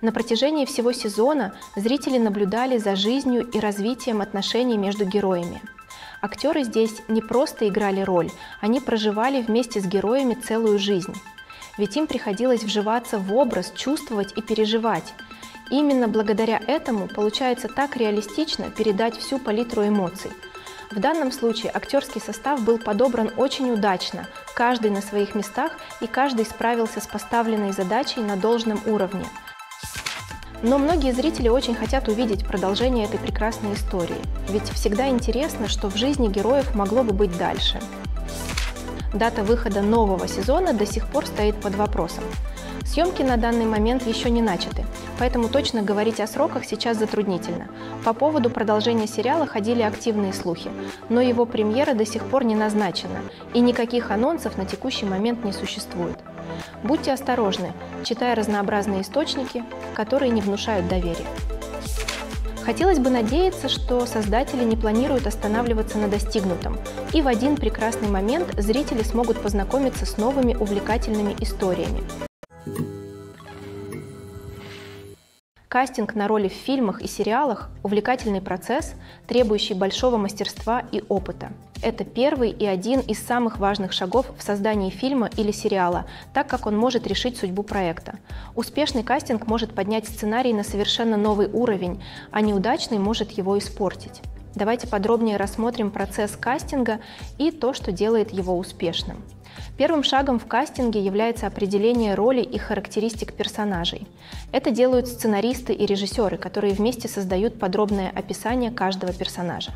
На протяжении всего сезона зрители наблюдали за жизнью и развитием отношений между героями. Актеры здесь не просто играли роль, они проживали вместе с героями целую жизнь. Ведь им приходилось вживаться в образ, чувствовать и переживать. Именно благодаря этому получается так реалистично передать всю палитру эмоций. В данном случае актерский состав был подобран очень удачно, каждый на своих местах и каждый справился с поставленной задачей на должном уровне – но многие зрители очень хотят увидеть продолжение этой прекрасной истории, ведь всегда интересно, что в жизни героев могло бы быть дальше. Дата выхода нового сезона до сих пор стоит под вопросом. Съемки на данный момент еще не начаты, поэтому точно говорить о сроках сейчас затруднительно. По поводу продолжения сериала ходили активные слухи, но его премьера до сих пор не назначена, и никаких анонсов на текущий момент не существует. Будьте осторожны, читая разнообразные источники, которые не внушают доверия. Хотелось бы надеяться, что создатели не планируют останавливаться на достигнутом, и в один прекрасный момент зрители смогут познакомиться с новыми увлекательными историями. Кастинг на роли в фильмах и сериалах – увлекательный процесс, требующий большого мастерства и опыта. Это первый и один из самых важных шагов в создании фильма или сериала, так как он может решить судьбу проекта. Успешный кастинг может поднять сценарий на совершенно новый уровень, а неудачный может его испортить. Давайте подробнее рассмотрим процесс кастинга и то, что делает его успешным. Первым шагом в кастинге является определение роли и характеристик персонажей. Это делают сценаристы и режиссеры, которые вместе создают подробное описание каждого персонажа.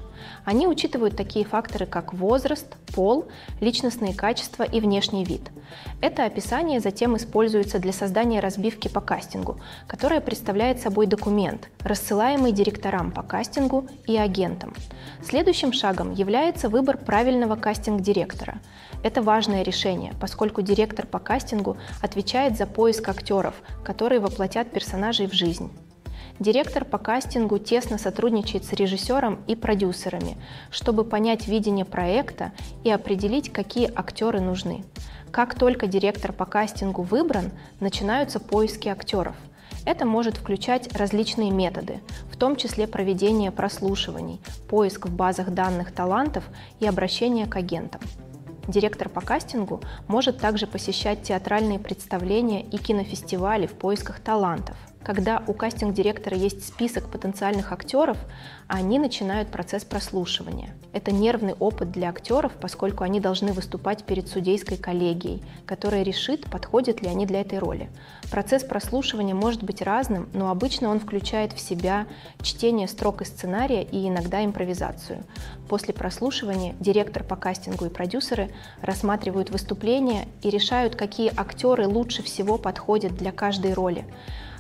Они учитывают такие факторы, как возраст, пол, личностные качества и внешний вид. Это описание затем используется для создания разбивки по кастингу, которая представляет собой документ, рассылаемый директорам по кастингу и агентам. Следующим шагом является выбор правильного кастинг-директора. Это важное решение, поскольку директор по кастингу отвечает за поиск актеров, которые воплотят персонажей в жизнь. Директор по кастингу тесно сотрудничает с режиссером и продюсерами, чтобы понять видение проекта и определить, какие актеры нужны. Как только директор по кастингу выбран, начинаются поиски актеров. Это может включать различные методы, в том числе проведение прослушиваний, поиск в базах данных талантов и обращение к агентам. Директор по кастингу может также посещать театральные представления и кинофестивали в поисках талантов – когда у кастинг-директора есть список потенциальных актеров, они начинают процесс прослушивания. Это нервный опыт для актеров, поскольку они должны выступать перед судейской коллегией, которая решит, подходят ли они для этой роли. Процесс прослушивания может быть разным, но обычно он включает в себя чтение строк из сценария и иногда импровизацию. После прослушивания директор по кастингу и продюсеры рассматривают выступления и решают, какие актеры лучше всего подходят для каждой роли.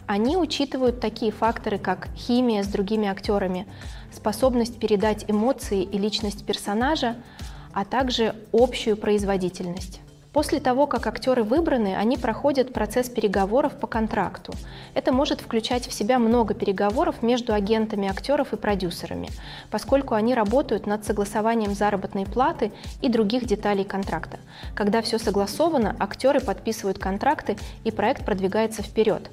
Они учитывают такие факторы, как химия с другими актерами, способность передать эмоции и личность персонажа, а также общую производительность. После того, как актеры выбраны, они проходят процесс переговоров по контракту. Это может включать в себя много переговоров между агентами актеров и продюсерами, поскольку они работают над согласованием заработной платы и других деталей контракта. Когда все согласовано, актеры подписывают контракты и проект продвигается вперед.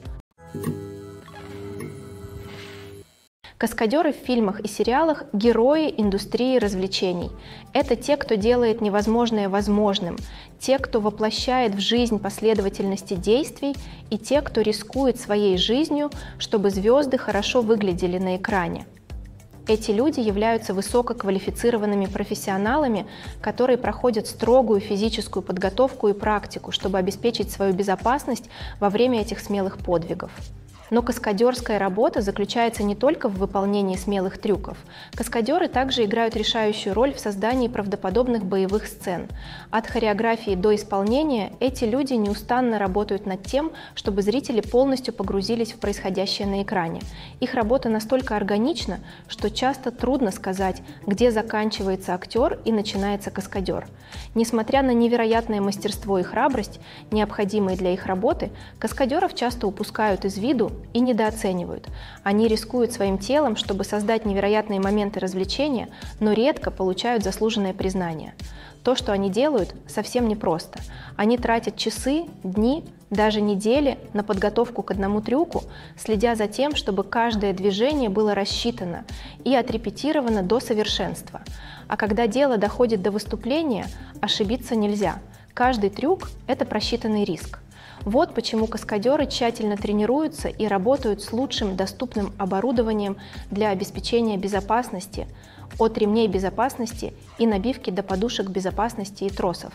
Каскадеры в фильмах и сериалах – герои индустрии развлечений. Это те, кто делает невозможное возможным, те, кто воплощает в жизнь последовательности действий и те, кто рискует своей жизнью, чтобы звезды хорошо выглядели на экране. Эти люди являются высококвалифицированными профессионалами, которые проходят строгую физическую подготовку и практику, чтобы обеспечить свою безопасность во время этих смелых подвигов. Но каскадерская работа заключается не только в выполнении смелых трюков. Каскадеры также играют решающую роль в создании правдоподобных боевых сцен. От хореографии до исполнения эти люди неустанно работают над тем, чтобы зрители полностью погрузились в происходящее на экране. Их работа настолько органична, что часто трудно сказать, где заканчивается актер и начинается каскадер. Несмотря на невероятное мастерство и храбрость, необходимые для их работы, каскадеров часто упускают из виду и недооценивают. Они рискуют своим телом, чтобы создать невероятные моменты развлечения, но редко получают заслуженное признание. То, что они делают, совсем непросто. Они тратят часы, дни, даже недели на подготовку к одному трюку, следя за тем, чтобы каждое движение было рассчитано и отрепетировано до совершенства. А когда дело доходит до выступления, ошибиться нельзя. Каждый трюк – это просчитанный риск. Вот почему каскадеры тщательно тренируются и работают с лучшим доступным оборудованием для обеспечения безопасности, от ремней безопасности и набивки до подушек безопасности и тросов.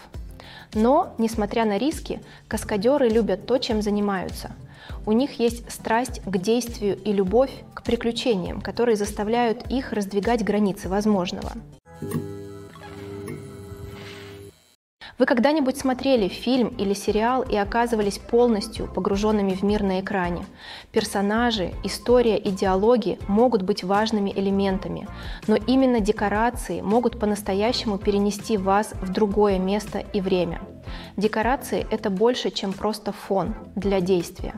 Но, несмотря на риски, каскадеры любят то, чем занимаются. У них есть страсть к действию и любовь к приключениям, которые заставляют их раздвигать границы возможного. Вы когда-нибудь смотрели фильм или сериал и оказывались полностью погруженными в мир на экране? Персонажи, история и диалоги могут быть важными элементами, но именно декорации могут по-настоящему перенести вас в другое место и время. Декорации – это больше, чем просто фон для действия.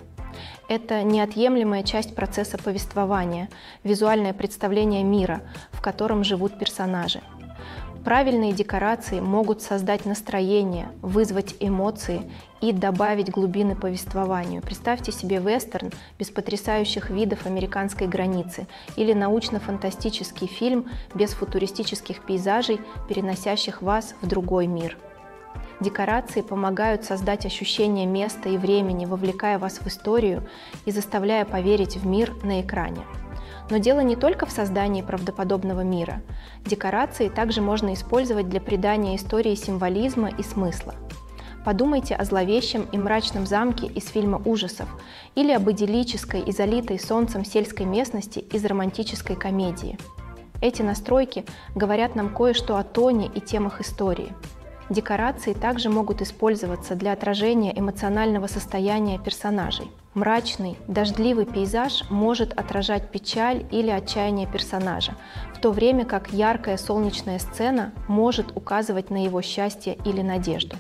Это неотъемлемая часть процесса повествования, визуальное представление мира, в котором живут персонажи. Правильные декорации могут создать настроение, вызвать эмоции и добавить глубины повествованию. Представьте себе вестерн без потрясающих видов американской границы или научно-фантастический фильм без футуристических пейзажей, переносящих вас в другой мир. Декорации помогают создать ощущение места и времени, вовлекая вас в историю и заставляя поверить в мир на экране. Но дело не только в создании правдоподобного мира. Декорации также можно использовать для придания истории символизма и смысла. Подумайте о зловещем и мрачном замке из фильма ужасов или об идиллической и залитой солнцем сельской местности из романтической комедии. Эти настройки говорят нам кое-что о тоне и темах истории. Декорации также могут использоваться для отражения эмоционального состояния персонажей. Мрачный, дождливый пейзаж может отражать печаль или отчаяние персонажа, в то время как яркая солнечная сцена может указывать на его счастье или надежду.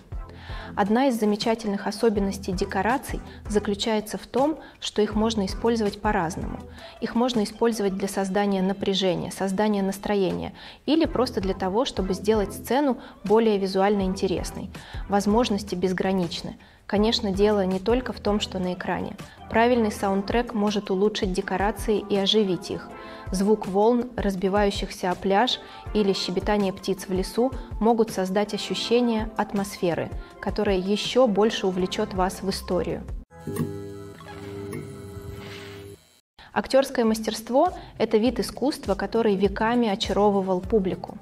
Одна из замечательных особенностей декораций заключается в том, что их можно использовать по-разному. Их можно использовать для создания напряжения, создания настроения или просто для того, чтобы сделать сцену более визуально интересной. Возможности безграничны. Конечно, дело не только в том, что на экране. Правильный саундтрек может улучшить декорации и оживить их. Звук волн, разбивающихся о пляж или щебетание птиц в лесу могут создать ощущение атмосферы, которая еще больше увлечет вас в историю. Актерское мастерство – это вид искусства, который веками очаровывал публику.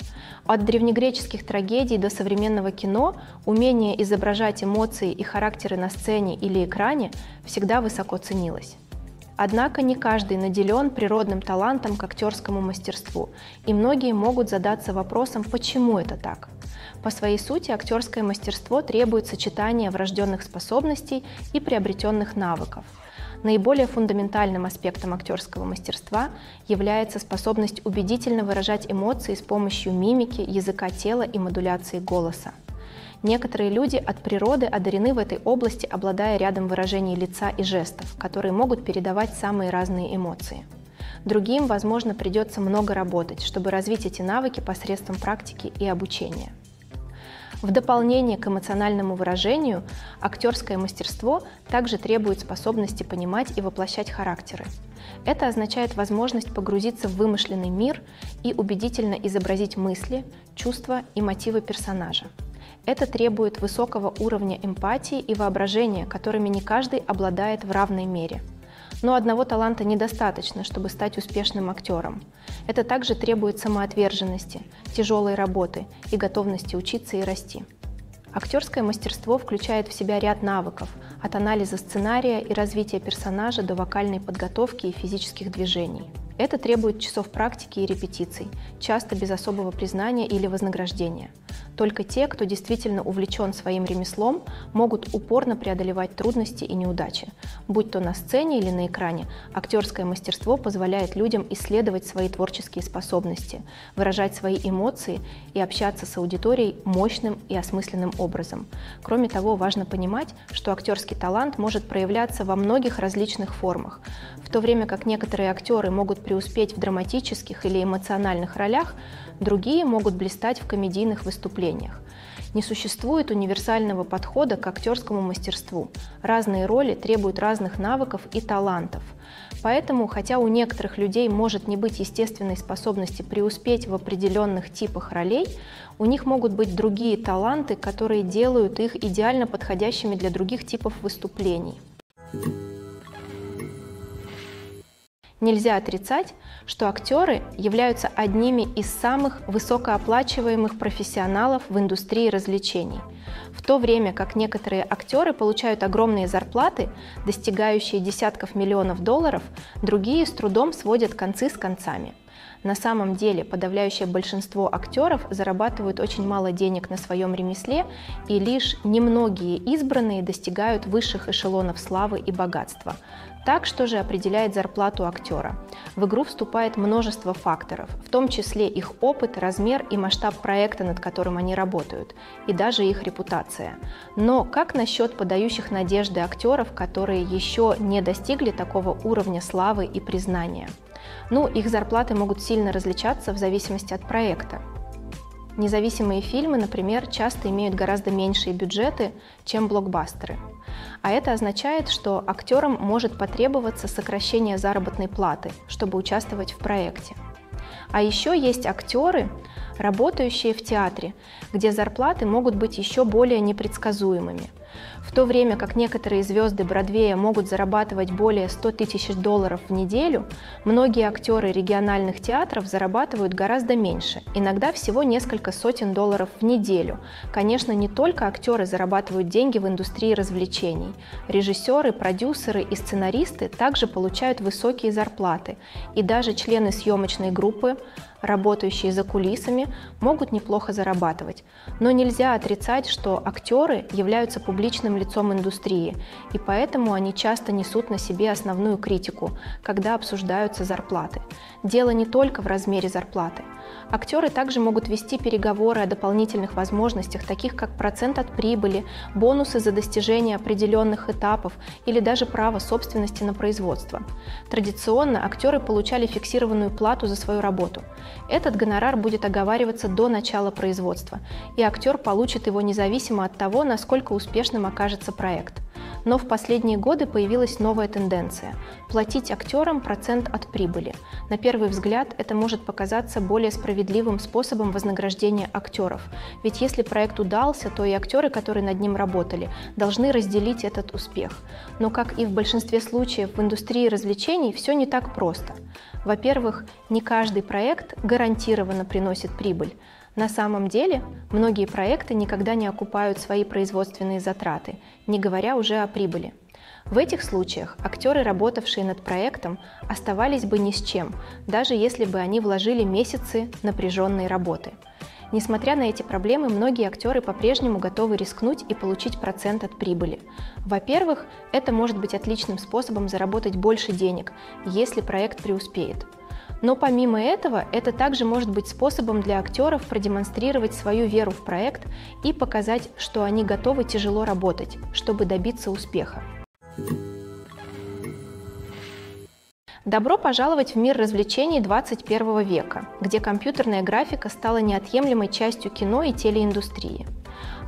От древнегреческих трагедий до современного кино умение изображать эмоции и характеры на сцене или экране всегда высоко ценилось. Однако не каждый наделен природным талантом к актерскому мастерству, и многие могут задаться вопросом, почему это так. По своей сути, актерское мастерство требует сочетания врожденных способностей и приобретенных навыков – Наиболее фундаментальным аспектом актерского мастерства является способность убедительно выражать эмоции с помощью мимики, языка тела и модуляции голоса. Некоторые люди от природы одарены в этой области, обладая рядом выражений лица и жестов, которые могут передавать самые разные эмоции. Другим, возможно, придется много работать, чтобы развить эти навыки посредством практики и обучения. В дополнение к эмоциональному выражению, актерское мастерство также требует способности понимать и воплощать характеры. Это означает возможность погрузиться в вымышленный мир и убедительно изобразить мысли, чувства и мотивы персонажа. Это требует высокого уровня эмпатии и воображения, которыми не каждый обладает в равной мере – но одного таланта недостаточно, чтобы стать успешным актером. Это также требует самоотверженности, тяжелой работы и готовности учиться и расти. Актерское мастерство включает в себя ряд навыков, от анализа сценария и развития персонажа до вокальной подготовки и физических движений. Это требует часов практики и репетиций, часто без особого признания или вознаграждения. Только те, кто действительно увлечен своим ремеслом, могут упорно преодолевать трудности и неудачи. Будь то на сцене или на экране, актерское мастерство позволяет людям исследовать свои творческие способности, выражать свои эмоции и общаться с аудиторией мощным и осмысленным образом. Кроме того, важно понимать, что актерский талант может проявляться во многих различных формах. В то время как некоторые актеры могут преуспеть в драматических или эмоциональных ролях, другие могут блистать в комедийных выступлениях. Не существует универсального подхода к актерскому мастерству. Разные роли требуют разных навыков и талантов. Поэтому, хотя у некоторых людей может не быть естественной способности преуспеть в определенных типах ролей, у них могут быть другие таланты, которые делают их идеально подходящими для других типов выступлений. Нельзя отрицать, что актеры являются одними из самых высокооплачиваемых профессионалов в индустрии развлечений, в то время как некоторые актеры получают огромные зарплаты, достигающие десятков миллионов долларов, другие с трудом сводят концы с концами. На самом деле подавляющее большинство актеров зарабатывают очень мало денег на своем ремесле, и лишь немногие избранные достигают высших эшелонов славы и богатства. Так, что же определяет зарплату актера? В игру вступает множество факторов, в том числе их опыт, размер и масштаб проекта, над которым они работают, и даже их репутация. Но как насчет подающих надежды актеров, которые еще не достигли такого уровня славы и признания? Ну, их зарплаты могут сильно различаться в зависимости от проекта. Независимые фильмы, например, часто имеют гораздо меньшие бюджеты, чем блокбастеры. А это означает, что актерам может потребоваться сокращение заработной платы, чтобы участвовать в проекте. А еще есть актеры, работающие в театре, где зарплаты могут быть еще более непредсказуемыми – в то время как некоторые звезды Бродвея могут зарабатывать более 100 тысяч долларов в неделю, многие актеры региональных театров зарабатывают гораздо меньше, иногда всего несколько сотен долларов в неделю. Конечно, не только актеры зарабатывают деньги в индустрии развлечений. Режиссеры, продюсеры и сценаристы также получают высокие зарплаты, и даже члены съемочной группы работающие за кулисами, могут неплохо зарабатывать. Но нельзя отрицать, что актеры являются публичным лицом индустрии, и поэтому они часто несут на себе основную критику, когда обсуждаются зарплаты. Дело не только в размере зарплаты. Актеры также могут вести переговоры о дополнительных возможностях, таких как процент от прибыли, бонусы за достижение определенных этапов или даже право собственности на производство. Традиционно актеры получали фиксированную плату за свою работу. Этот гонорар будет оговариваться до начала производства, и актер получит его независимо от того, насколько успешным окажется проект. Но в последние годы появилась новая тенденция – платить актерам процент от прибыли. На первый взгляд это может показаться более справедливым способом вознаграждения актеров. Ведь если проект удался, то и актеры, которые над ним работали, должны разделить этот успех. Но, как и в большинстве случаев в индустрии развлечений, все не так просто. Во-первых, не каждый проект гарантированно приносит прибыль. На самом деле, многие проекты никогда не окупают свои производственные затраты, не говоря уже о прибыли. В этих случаях актеры, работавшие над проектом, оставались бы ни с чем, даже если бы они вложили месяцы напряженной работы. Несмотря на эти проблемы, многие актеры по-прежнему готовы рискнуть и получить процент от прибыли. Во-первых, это может быть отличным способом заработать больше денег, если проект преуспеет. Но помимо этого, это также может быть способом для актеров продемонстрировать свою веру в проект и показать, что они готовы тяжело работать, чтобы добиться успеха. Добро пожаловать в мир развлечений 21 века, где компьютерная графика стала неотъемлемой частью кино и телеиндустрии.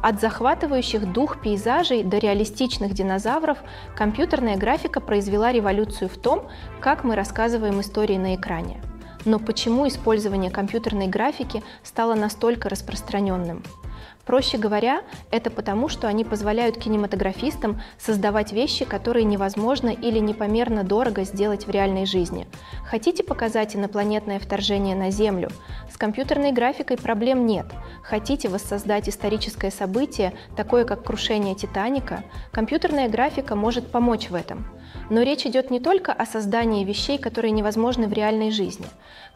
От захватывающих дух пейзажей до реалистичных динозавров компьютерная графика произвела революцию в том, как мы рассказываем истории на экране. Но почему использование компьютерной графики стало настолько распространенным? Проще говоря, это потому, что они позволяют кинематографистам создавать вещи, которые невозможно или непомерно дорого сделать в реальной жизни. Хотите показать инопланетное вторжение на Землю? С компьютерной графикой проблем нет. Хотите воссоздать историческое событие, такое как крушение Титаника? Компьютерная графика может помочь в этом. Но речь идет не только о создании вещей, которые невозможны в реальной жизни.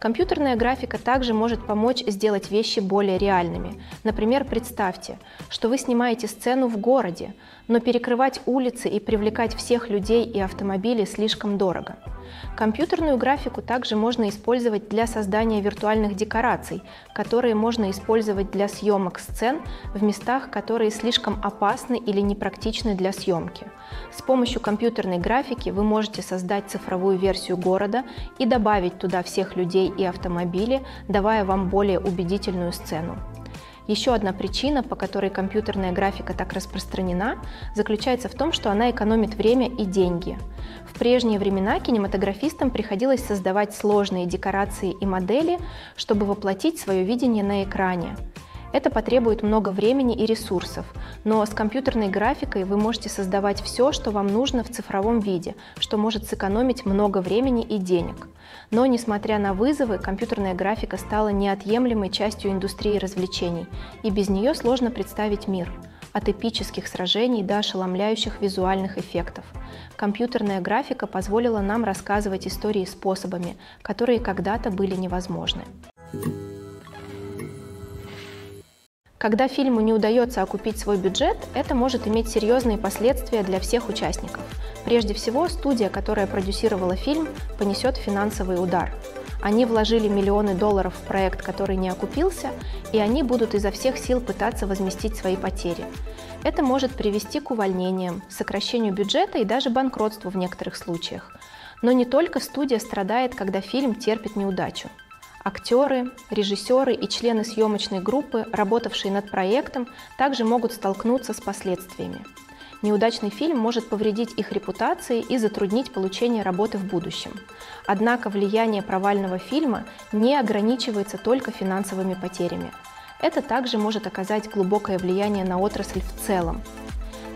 Компьютерная графика также может помочь сделать вещи более реальными. Например, представьте, что вы снимаете сцену в городе, но перекрывать улицы и привлекать всех людей и автомобили слишком дорого. Компьютерную графику также можно использовать для создания виртуальных декораций, которые можно использовать для съемок сцен в местах, которые слишком опасны или непрактичны для съемки. С помощью компьютерной графики вы можете создать цифровую версию города и добавить туда всех людей и автомобили, давая вам более убедительную сцену. Еще одна причина, по которой компьютерная графика так распространена, заключается в том, что она экономит время и деньги. В прежние времена кинематографистам приходилось создавать сложные декорации и модели, чтобы воплотить свое видение на экране. Это потребует много времени и ресурсов, но с компьютерной графикой вы можете создавать все, что вам нужно в цифровом виде, что может сэкономить много времени и денег. Но, несмотря на вызовы, компьютерная графика стала неотъемлемой частью индустрии развлечений, и без нее сложно представить мир от эпических сражений до ошеломляющих визуальных эффектов. Компьютерная графика позволила нам рассказывать истории способами, которые когда-то были невозможны. Когда фильму не удается окупить свой бюджет, это может иметь серьезные последствия для всех участников. Прежде всего, студия, которая продюсировала фильм, понесет финансовый удар. Они вложили миллионы долларов в проект, который не окупился, и они будут изо всех сил пытаться возместить свои потери. Это может привести к увольнениям, сокращению бюджета и даже банкротству в некоторых случаях. Но не только студия страдает, когда фильм терпит неудачу. Актеры, режиссеры и члены съемочной группы, работавшие над проектом, также могут столкнуться с последствиями. Неудачный фильм может повредить их репутации и затруднить получение работы в будущем. Однако влияние провального фильма не ограничивается только финансовыми потерями. Это также может оказать глубокое влияние на отрасль в целом.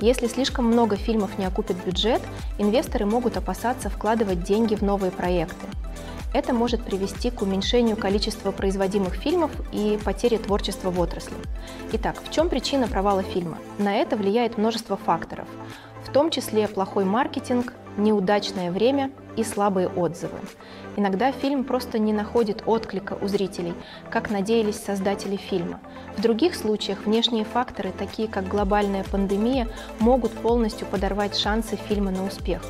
Если слишком много фильмов не окупит бюджет, инвесторы могут опасаться вкладывать деньги в новые проекты. Это может привести к уменьшению количества производимых фильмов и потере творчества в отрасли. Итак, в чем причина провала фильма? На это влияет множество факторов, в том числе плохой маркетинг, неудачное время и слабые отзывы. Иногда фильм просто не находит отклика у зрителей, как надеялись создатели фильма. В других случаях внешние факторы, такие как глобальная пандемия, могут полностью подорвать шансы фильма на успех.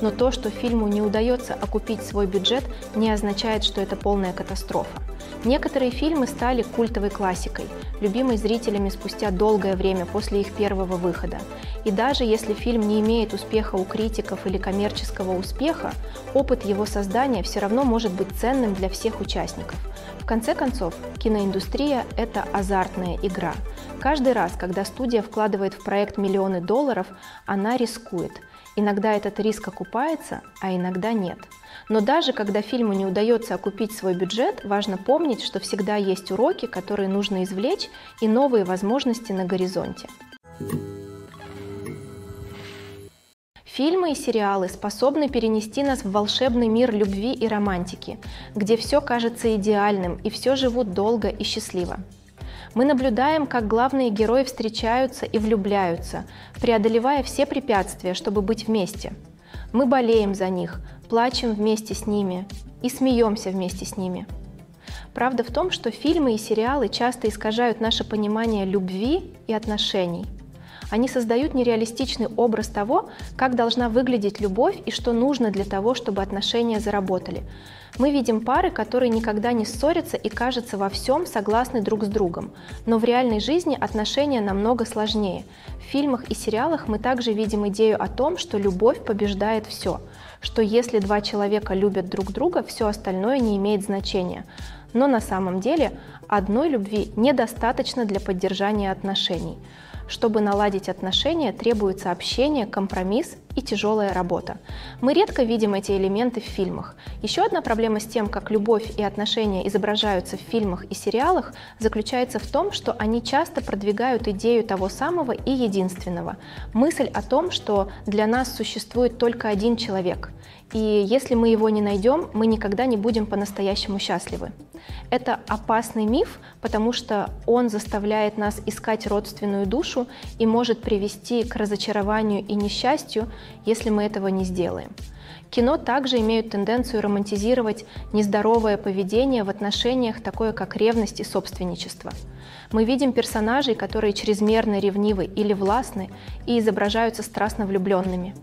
Но то, что фильму не удается окупить свой бюджет, не означает, что это полная катастрофа. Некоторые фильмы стали культовой классикой, любимой зрителями спустя долгое время после их первого выхода. И даже если фильм не имеет успеха у критиков или коммерческого успеха, опыт его создания все равно может быть ценным для всех участников. В конце концов, киноиндустрия – это азартная игра. Каждый раз, когда студия вкладывает в проект миллионы долларов, она рискует. Иногда этот риск окупается, а иногда нет. Но даже когда фильму не удается окупить свой бюджет, важно помнить, что всегда есть уроки, которые нужно извлечь, и новые возможности на горизонте. Фильмы и сериалы способны перенести нас в волшебный мир любви и романтики, где все кажется идеальным и все живут долго и счастливо. Мы наблюдаем, как главные герои встречаются и влюбляются, преодолевая все препятствия, чтобы быть вместе. Мы болеем за них, плачем вместе с ними и смеемся вместе с ними. Правда в том, что фильмы и сериалы часто искажают наше понимание любви и отношений – они создают нереалистичный образ того, как должна выглядеть любовь и что нужно для того, чтобы отношения заработали. Мы видим пары, которые никогда не ссорятся и, кажется, во всем согласны друг с другом. Но в реальной жизни отношения намного сложнее. В фильмах и сериалах мы также видим идею о том, что любовь побеждает все, что если два человека любят друг друга, все остальное не имеет значения. Но на самом деле одной любви недостаточно для поддержания отношений. Чтобы наладить отношения, требуется общение, компромисс и тяжелая работа. Мы редко видим эти элементы в фильмах. Еще одна проблема с тем, как любовь и отношения изображаются в фильмах и сериалах, заключается в том, что они часто продвигают идею того самого и единственного. Мысль о том, что для нас существует только один человек, и если мы его не найдем, мы никогда не будем по-настоящему счастливы. Это опасный миф, потому что он заставляет нас искать родственную душу и может привести к разочарованию и несчастью, если мы этого не сделаем. Кино также имеют тенденцию романтизировать нездоровое поведение в отношениях, такое как ревность и собственничество. Мы видим персонажей, которые чрезмерно ревнивы или властны и изображаются страстно влюбленными.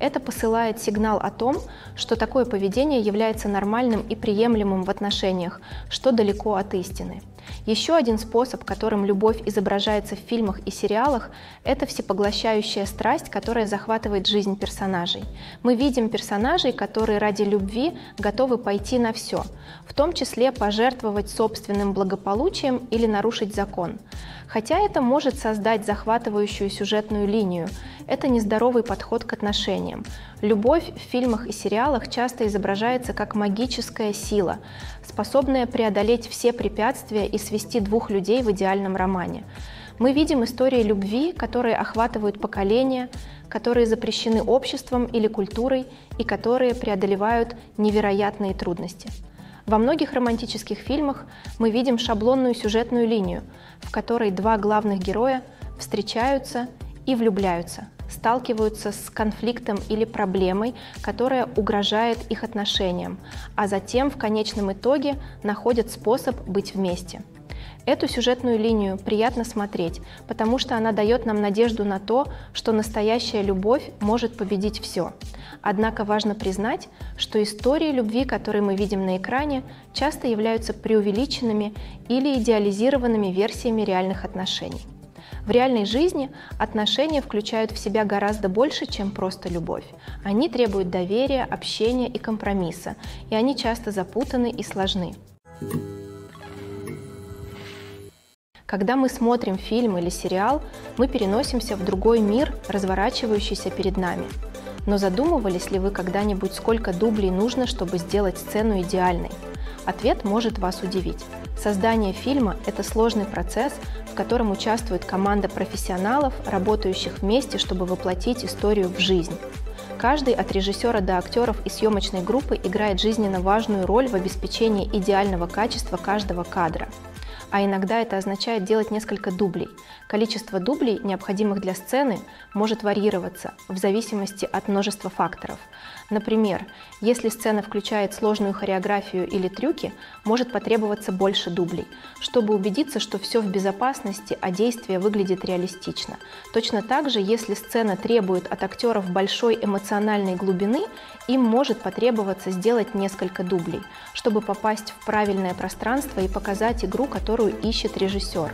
Это посылает сигнал о том, что такое поведение является нормальным и приемлемым в отношениях, что далеко от истины. Еще один способ, которым любовь изображается в фильмах и сериалах, это всепоглощающая страсть, которая захватывает жизнь персонажей. Мы видим персонажей, которые ради любви готовы пойти на все, в том числе пожертвовать собственным благополучием или нарушить закон. Хотя это может создать захватывающую сюжетную линию, это нездоровый подход к отношениям. Любовь в фильмах и сериалах часто изображается как магическая сила, способная преодолеть все препятствия и свести двух людей в идеальном романе. Мы видим истории любви, которые охватывают поколения, которые запрещены обществом или культурой и которые преодолевают невероятные трудности. Во многих романтических фильмах мы видим шаблонную сюжетную линию, в которой два главных героя встречаются и влюбляются, сталкиваются с конфликтом или проблемой, которая угрожает их отношениям, а затем в конечном итоге находят способ быть вместе. Эту сюжетную линию приятно смотреть, потому что она дает нам надежду на то, что настоящая любовь может победить все. Однако важно признать, что истории любви, которые мы видим на экране, часто являются преувеличенными или идеализированными версиями реальных отношений. В реальной жизни отношения включают в себя гораздо больше, чем просто любовь. Они требуют доверия, общения и компромисса, и они часто запутаны и сложны. Когда мы смотрим фильм или сериал, мы переносимся в другой мир, разворачивающийся перед нами. Но задумывались ли вы когда-нибудь, сколько дублей нужно, чтобы сделать сцену идеальной? Ответ может вас удивить. Создание фильма – это сложный процесс, в котором участвует команда профессионалов, работающих вместе, чтобы воплотить историю в жизнь. Каждый от режиссера до актеров и съемочной группы играет жизненно важную роль в обеспечении идеального качества каждого кадра а иногда это означает делать несколько дублей. Количество дублей, необходимых для сцены, может варьироваться в зависимости от множества факторов. Например, если сцена включает сложную хореографию или трюки, может потребоваться больше дублей, чтобы убедиться, что все в безопасности, а действие выглядит реалистично. Точно так же, если сцена требует от актеров большой эмоциональной глубины, им может потребоваться сделать несколько дублей, чтобы попасть в правильное пространство и показать игру, которую ищет режиссер.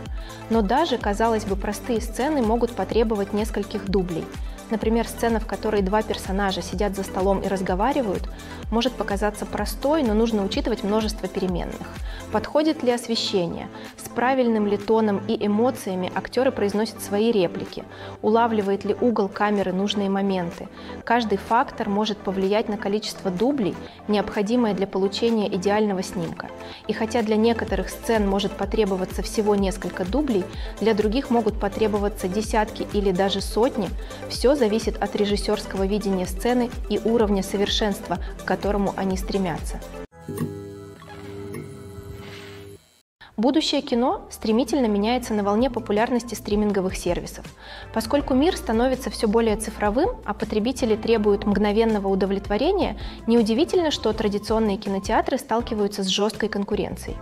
Но даже, казалось бы, простые сцены могут потребовать нескольких дублей – Например, сцена, в которой два персонажа сидят за столом и разговаривают, может показаться простой, но нужно учитывать множество переменных. Подходит ли освещение? С правильным ли тоном и эмоциями актеры произносят свои реплики? Улавливает ли угол камеры нужные моменты? Каждый фактор может повлиять на количество дублей, необходимое для получения идеального снимка. И хотя для некоторых сцен может потребоваться всего несколько дублей, для других могут потребоваться десятки или даже сотни, все зависит от режиссерского видения сцены и уровня совершенства, к которому они стремятся. Будущее кино стремительно меняется на волне популярности стриминговых сервисов. Поскольку мир становится все более цифровым, а потребители требуют мгновенного удовлетворения, неудивительно, что традиционные кинотеатры сталкиваются с жесткой конкуренцией.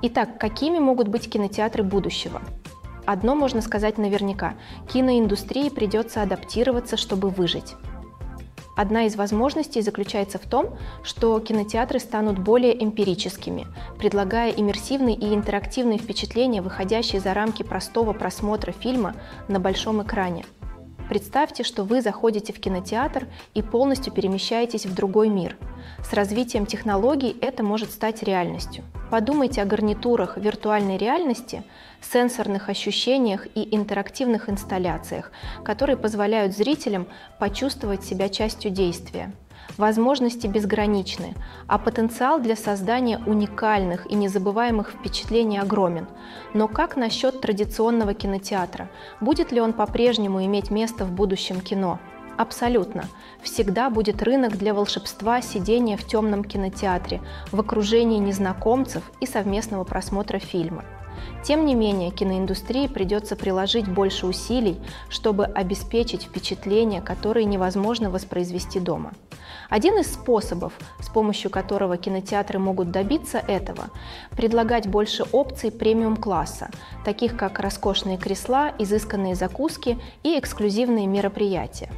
Итак, какими могут быть кинотеатры будущего? Одно можно сказать наверняка – киноиндустрии придется адаптироваться, чтобы выжить. Одна из возможностей заключается в том, что кинотеатры станут более эмпирическими, предлагая иммерсивные и интерактивные впечатления, выходящие за рамки простого просмотра фильма на большом экране. Представьте, что вы заходите в кинотеатр и полностью перемещаетесь в другой мир. С развитием технологий это может стать реальностью. Подумайте о гарнитурах виртуальной реальности, сенсорных ощущениях и интерактивных инсталляциях, которые позволяют зрителям почувствовать себя частью действия. Возможности безграничны, а потенциал для создания уникальных и незабываемых впечатлений огромен. Но как насчет традиционного кинотеатра? Будет ли он по-прежнему иметь место в будущем кино? Абсолютно. Всегда будет рынок для волшебства сидения в темном кинотеатре, в окружении незнакомцев и совместного просмотра фильма. Тем не менее, киноиндустрии придется приложить больше усилий, чтобы обеспечить впечатления, которые невозможно воспроизвести дома. Один из способов, с помощью которого кинотеатры могут добиться этого, предлагать больше опций премиум-класса, таких как роскошные кресла, изысканные закуски и эксклюзивные мероприятия.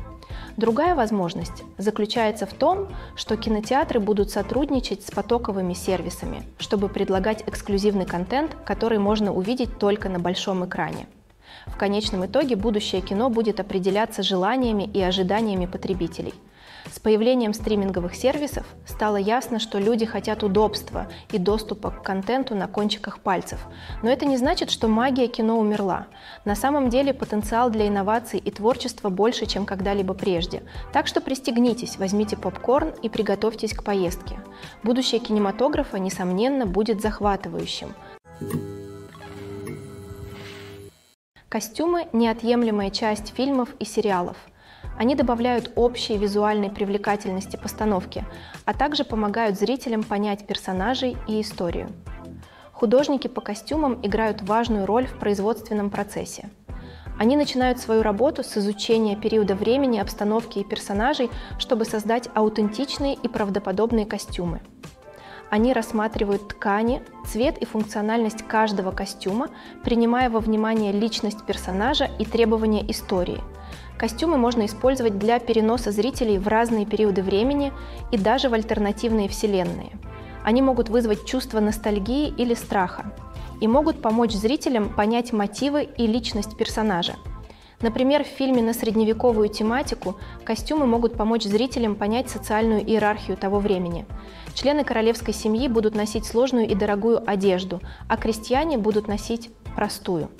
Другая возможность заключается в том, что кинотеатры будут сотрудничать с потоковыми сервисами, чтобы предлагать эксклюзивный контент, который можно увидеть только на большом экране. В конечном итоге будущее кино будет определяться желаниями и ожиданиями потребителей – с появлением стриминговых сервисов стало ясно, что люди хотят удобства и доступа к контенту на кончиках пальцев. Но это не значит, что магия кино умерла. На самом деле потенциал для инноваций и творчества больше, чем когда-либо прежде. Так что пристегнитесь, возьмите попкорн и приготовьтесь к поездке. Будущее кинематографа, несомненно, будет захватывающим. Костюмы – неотъемлемая часть фильмов и сериалов – они добавляют общей визуальной привлекательности постановки, а также помогают зрителям понять персонажей и историю. Художники по костюмам играют важную роль в производственном процессе. Они начинают свою работу с изучения периода времени, обстановки и персонажей, чтобы создать аутентичные и правдоподобные костюмы. Они рассматривают ткани, цвет и функциональность каждого костюма, принимая во внимание личность персонажа и требования истории – Костюмы можно использовать для переноса зрителей в разные периоды времени и даже в альтернативные вселенные. Они могут вызвать чувство ностальгии или страха и могут помочь зрителям понять мотивы и личность персонажа. Например, в фильме на средневековую тематику костюмы могут помочь зрителям понять социальную иерархию того времени. Члены королевской семьи будут носить сложную и дорогую одежду, а крестьяне будут носить простую.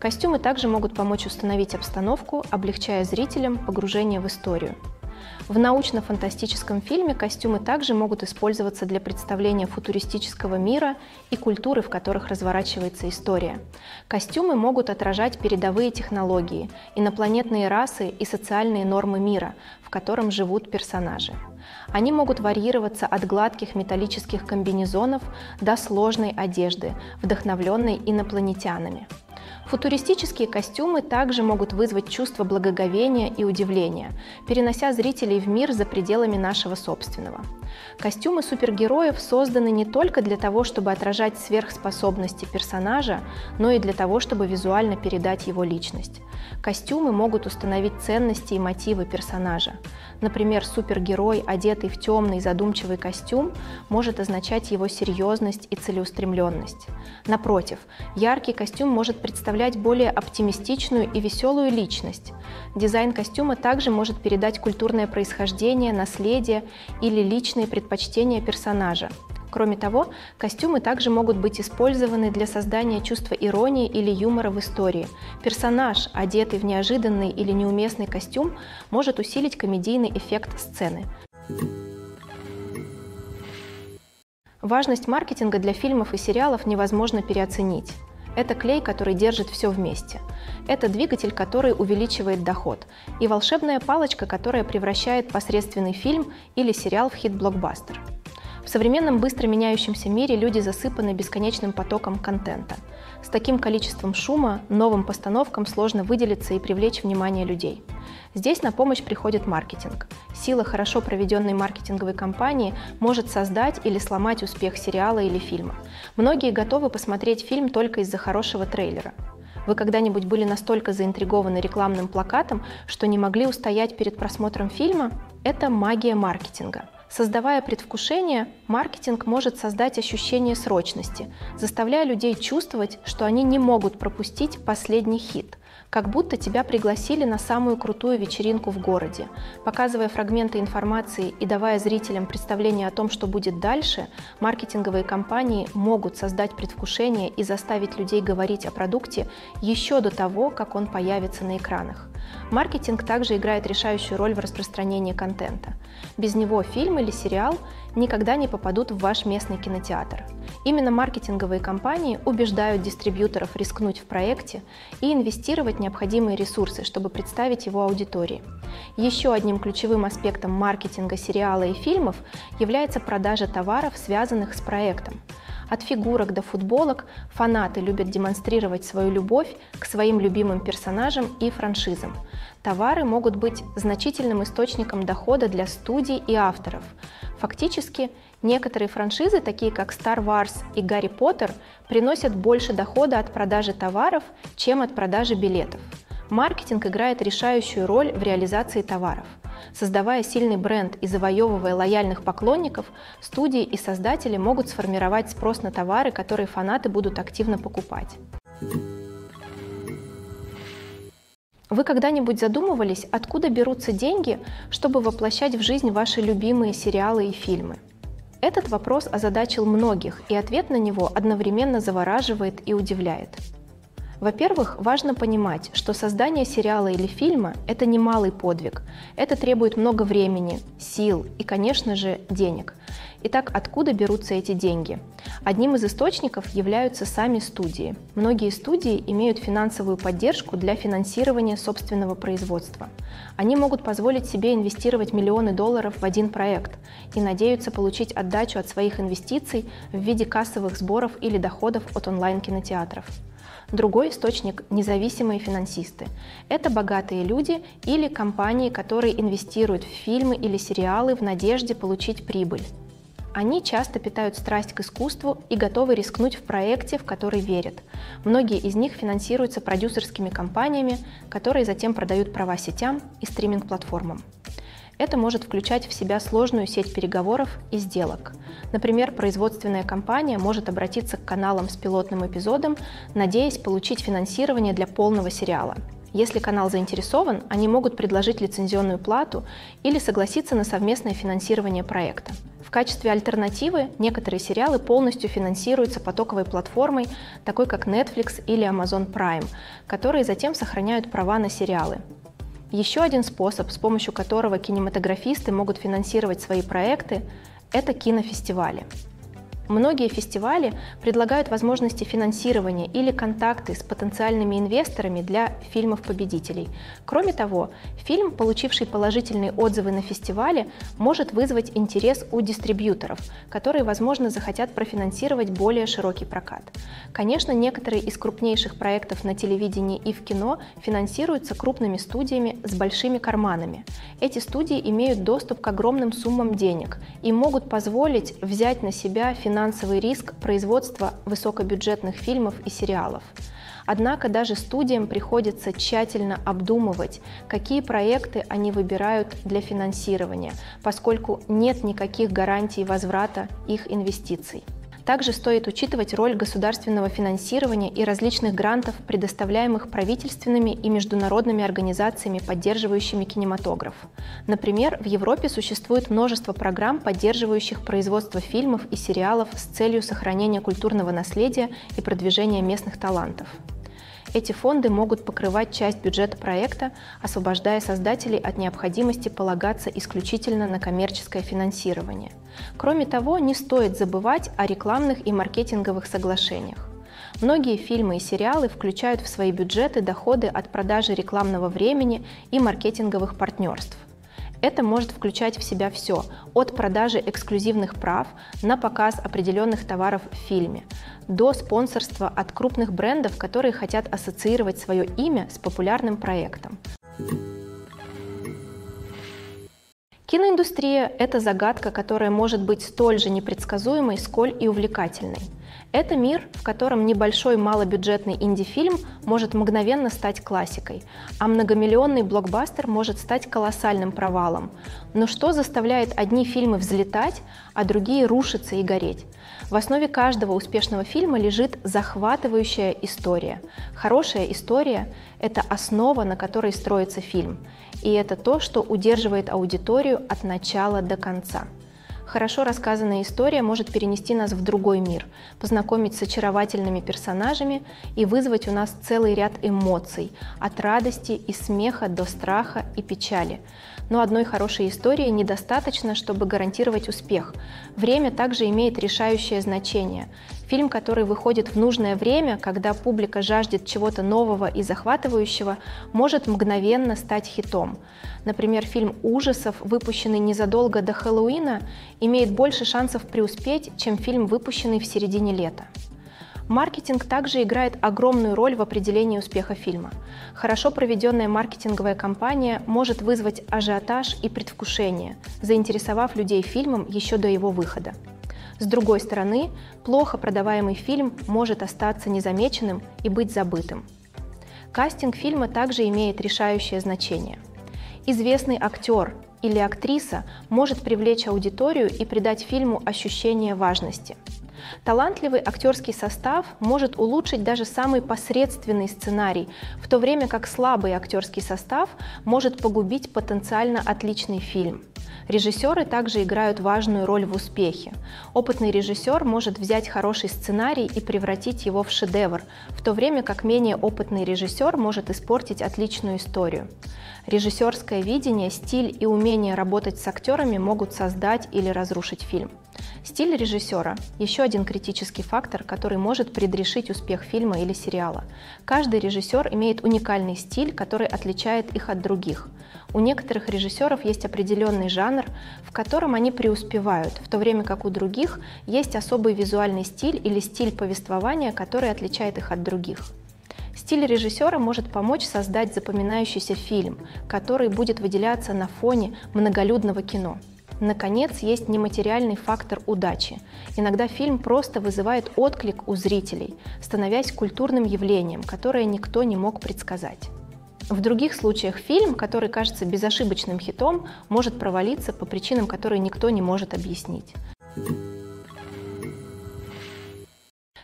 Костюмы также могут помочь установить обстановку, облегчая зрителям погружение в историю. В научно-фантастическом фильме костюмы также могут использоваться для представления футуристического мира и культуры, в которых разворачивается история. Костюмы могут отражать передовые технологии, инопланетные расы и социальные нормы мира, в котором живут персонажи. Они могут варьироваться от гладких металлических комбинезонов до сложной одежды, вдохновленной инопланетянами. Футуристические костюмы также могут вызвать чувство благоговения и удивления, перенося зрителей в мир за пределами нашего собственного. Костюмы супергероев созданы не только для того, чтобы отражать сверхспособности персонажа, но и для того, чтобы визуально передать его личность. Костюмы могут установить ценности и мотивы персонажа. Например, супергерой, одетый в темный задумчивый костюм, может означать его серьезность и целеустремленность. Напротив, яркий костюм может представлять более оптимистичную и веселую личность. Дизайн костюма также может передать культурное происхождение, наследие или личные предпочтения персонажа. Кроме того, костюмы также могут быть использованы для создания чувства иронии или юмора в истории. Персонаж, одетый в неожиданный или неуместный костюм, может усилить комедийный эффект сцены. Важность маркетинга для фильмов и сериалов невозможно переоценить. Это клей, который держит все вместе. Это двигатель, который увеличивает доход. И волшебная палочка, которая превращает посредственный фильм или сериал в хит-блокбастер. В современном быстро меняющемся мире люди засыпаны бесконечным потоком контента. С таким количеством шума новым постановкам сложно выделиться и привлечь внимание людей. Здесь на помощь приходит маркетинг. Сила хорошо проведенной маркетинговой кампании может создать или сломать успех сериала или фильма. Многие готовы посмотреть фильм только из-за хорошего трейлера. Вы когда-нибудь были настолько заинтригованы рекламным плакатом, что не могли устоять перед просмотром фильма? Это магия маркетинга – Создавая предвкушение, маркетинг может создать ощущение срочности, заставляя людей чувствовать, что они не могут пропустить последний хит, как будто тебя пригласили на самую крутую вечеринку в городе. Показывая фрагменты информации и давая зрителям представление о том, что будет дальше, маркетинговые компании могут создать предвкушение и заставить людей говорить о продукте еще до того, как он появится на экранах. Маркетинг также играет решающую роль в распространении контента. Без него фильм или сериал никогда не попадут в ваш местный кинотеатр. Именно маркетинговые компании убеждают дистрибьюторов рискнуть в проекте и инвестировать необходимые ресурсы, чтобы представить его аудитории. Еще одним ключевым аспектом маркетинга сериала и фильмов является продажа товаров, связанных с проектом. От фигурок до футболок фанаты любят демонстрировать свою любовь к своим любимым персонажам и франшизам. Товары могут быть значительным источником дохода для студий и авторов. Фактически, некоторые франшизы, такие как Star Wars и Гарри Поттер, приносят больше дохода от продажи товаров, чем от продажи билетов. Маркетинг играет решающую роль в реализации товаров. Создавая сильный бренд и завоевывая лояльных поклонников, студии и создатели могут сформировать спрос на товары, которые фанаты будут активно покупать. Вы когда-нибудь задумывались, откуда берутся деньги, чтобы воплощать в жизнь ваши любимые сериалы и фильмы? Этот вопрос озадачил многих, и ответ на него одновременно завораживает и удивляет. Во-первых, важно понимать, что создание сериала или фильма – это немалый подвиг. Это требует много времени, сил и, конечно же, денег. Итак, откуда берутся эти деньги? Одним из источников являются сами студии. Многие студии имеют финансовую поддержку для финансирования собственного производства. Они могут позволить себе инвестировать миллионы долларов в один проект и надеются получить отдачу от своих инвестиций в виде кассовых сборов или доходов от онлайн-кинотеатров. Другой источник – независимые финансисты. Это богатые люди или компании, которые инвестируют в фильмы или сериалы в надежде получить прибыль. Они часто питают страсть к искусству и готовы рискнуть в проекте, в который верят. Многие из них финансируются продюсерскими компаниями, которые затем продают права сетям и стриминг-платформам. Это может включать в себя сложную сеть переговоров и сделок. Например, производственная компания может обратиться к каналам с пилотным эпизодом, надеясь получить финансирование для полного сериала. Если канал заинтересован, они могут предложить лицензионную плату или согласиться на совместное финансирование проекта. В качестве альтернативы некоторые сериалы полностью финансируются потоковой платформой, такой как Netflix или Amazon Prime, которые затем сохраняют права на сериалы. Еще один способ, с помощью которого кинематографисты могут финансировать свои проекты, это кинофестивали. Многие фестивали предлагают возможности финансирования или контакты с потенциальными инвесторами для фильмов-победителей. Кроме того, фильм, получивший положительные отзывы на фестивале, может вызвать интерес у дистрибьюторов, которые, возможно, захотят профинансировать более широкий прокат. Конечно, некоторые из крупнейших проектов на телевидении и в кино финансируются крупными студиями с большими карманами. Эти студии имеют доступ к огромным суммам денег и могут позволить взять на себя финансирование финансовый риск производства высокобюджетных фильмов и сериалов. Однако даже студиям приходится тщательно обдумывать, какие проекты они выбирают для финансирования, поскольку нет никаких гарантий возврата их инвестиций. Также стоит учитывать роль государственного финансирования и различных грантов, предоставляемых правительственными и международными организациями, поддерживающими кинематограф. Например, в Европе существует множество программ, поддерживающих производство фильмов и сериалов с целью сохранения культурного наследия и продвижения местных талантов. Эти фонды могут покрывать часть бюджета проекта, освобождая создателей от необходимости полагаться исключительно на коммерческое финансирование. Кроме того, не стоит забывать о рекламных и маркетинговых соглашениях. Многие фильмы и сериалы включают в свои бюджеты доходы от продажи рекламного времени и маркетинговых партнерств. Это может включать в себя все, от продажи эксклюзивных прав на показ определенных товаров в фильме, до спонсорства от крупных брендов, которые хотят ассоциировать свое имя с популярным проектом. Киноиндустрия – это загадка, которая может быть столь же непредсказуемой, сколь и увлекательной. Это мир, в котором небольшой малобюджетный инди-фильм может мгновенно стать классикой, а многомиллионный блокбастер может стать колоссальным провалом. Но что заставляет одни фильмы взлетать, а другие рушиться и гореть? В основе каждого успешного фильма лежит захватывающая история. Хорошая история – это основа, на которой строится фильм. И это то, что удерживает аудиторию от начала до конца. Хорошо рассказанная история может перенести нас в другой мир, познакомить с очаровательными персонажами и вызвать у нас целый ряд эмоций, от радости и смеха до страха и печали. Но одной хорошей истории недостаточно, чтобы гарантировать успех. Время также имеет решающее значение. Фильм, который выходит в нужное время, когда публика жаждет чего-то нового и захватывающего, может мгновенно стать хитом. Например, фильм ужасов, выпущенный незадолго до Хэллоуина, имеет больше шансов преуспеть, чем фильм, выпущенный в середине лета. Маркетинг также играет огромную роль в определении успеха фильма. Хорошо проведенная маркетинговая кампания может вызвать ажиотаж и предвкушение, заинтересовав людей фильмом еще до его выхода. С другой стороны, плохо продаваемый фильм может остаться незамеченным и быть забытым. Кастинг фильма также имеет решающее значение. Известный актер или актриса может привлечь аудиторию и придать фильму ощущение важности. Талантливый актерский состав может улучшить даже самый посредственный сценарий, в то время как слабый актерский состав может погубить потенциально отличный фильм. Режиссеры также играют важную роль в успехе. Опытный режиссер может взять хороший сценарий и превратить его в шедевр, в то время как менее опытный режиссер может испортить отличную историю. Режиссерское видение, стиль и умение работать с актерами могут создать или разрушить фильм. Стиль режиссера – еще один критический фактор, который может предрешить успех фильма или сериала. Каждый режиссер имеет уникальный стиль, который отличает их от других. У некоторых режиссеров есть определенный жанр, в котором они преуспевают, в то время как у других есть особый визуальный стиль или стиль повествования, который отличает их от других. Стиль режиссера может помочь создать запоминающийся фильм, который будет выделяться на фоне многолюдного кино. Наконец, есть нематериальный фактор удачи. Иногда фильм просто вызывает отклик у зрителей, становясь культурным явлением, которое никто не мог предсказать. В других случаях фильм, который кажется безошибочным хитом, может провалиться по причинам, которые никто не может объяснить.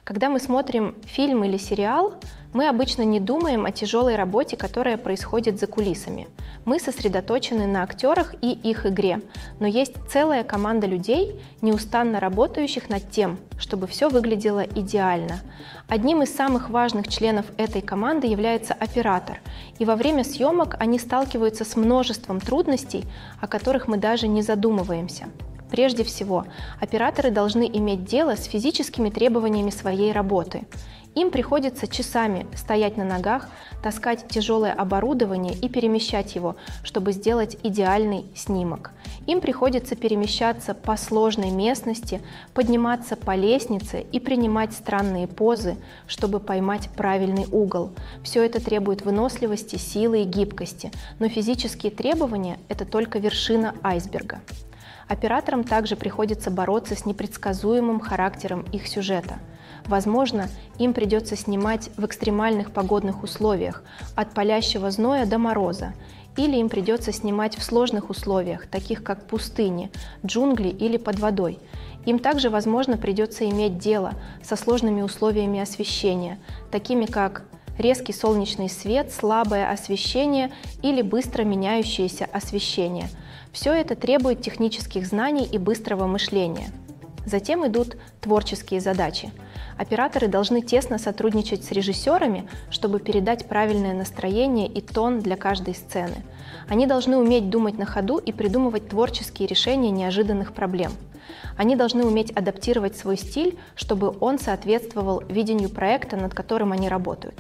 Когда мы смотрим фильм или сериал, мы обычно не думаем о тяжелой работе, которая происходит за кулисами. Мы сосредоточены на актерах и их игре, но есть целая команда людей, неустанно работающих над тем, чтобы все выглядело идеально. Одним из самых важных членов этой команды является оператор, и во время съемок они сталкиваются с множеством трудностей, о которых мы даже не задумываемся. Прежде всего, операторы должны иметь дело с физическими требованиями своей работы. Им приходится часами стоять на ногах, таскать тяжелое оборудование и перемещать его, чтобы сделать идеальный снимок. Им приходится перемещаться по сложной местности, подниматься по лестнице и принимать странные позы, чтобы поймать правильный угол. Все это требует выносливости, силы и гибкости, но физические требования – это только вершина айсберга. Операторам также приходится бороться с непредсказуемым характером их сюжета. Возможно, им придется снимать в экстремальных погодных условиях, от палящего зноя до мороза, или им придется снимать в сложных условиях, таких как пустыни, джунгли или под водой. Им также, возможно, придется иметь дело со сложными условиями освещения, такими как резкий солнечный свет, слабое освещение или быстро меняющееся освещение – все это требует технических знаний и быстрого мышления. Затем идут творческие задачи. Операторы должны тесно сотрудничать с режиссерами, чтобы передать правильное настроение и тон для каждой сцены. Они должны уметь думать на ходу и придумывать творческие решения неожиданных проблем. Они должны уметь адаптировать свой стиль, чтобы он соответствовал видению проекта, над которым они работают.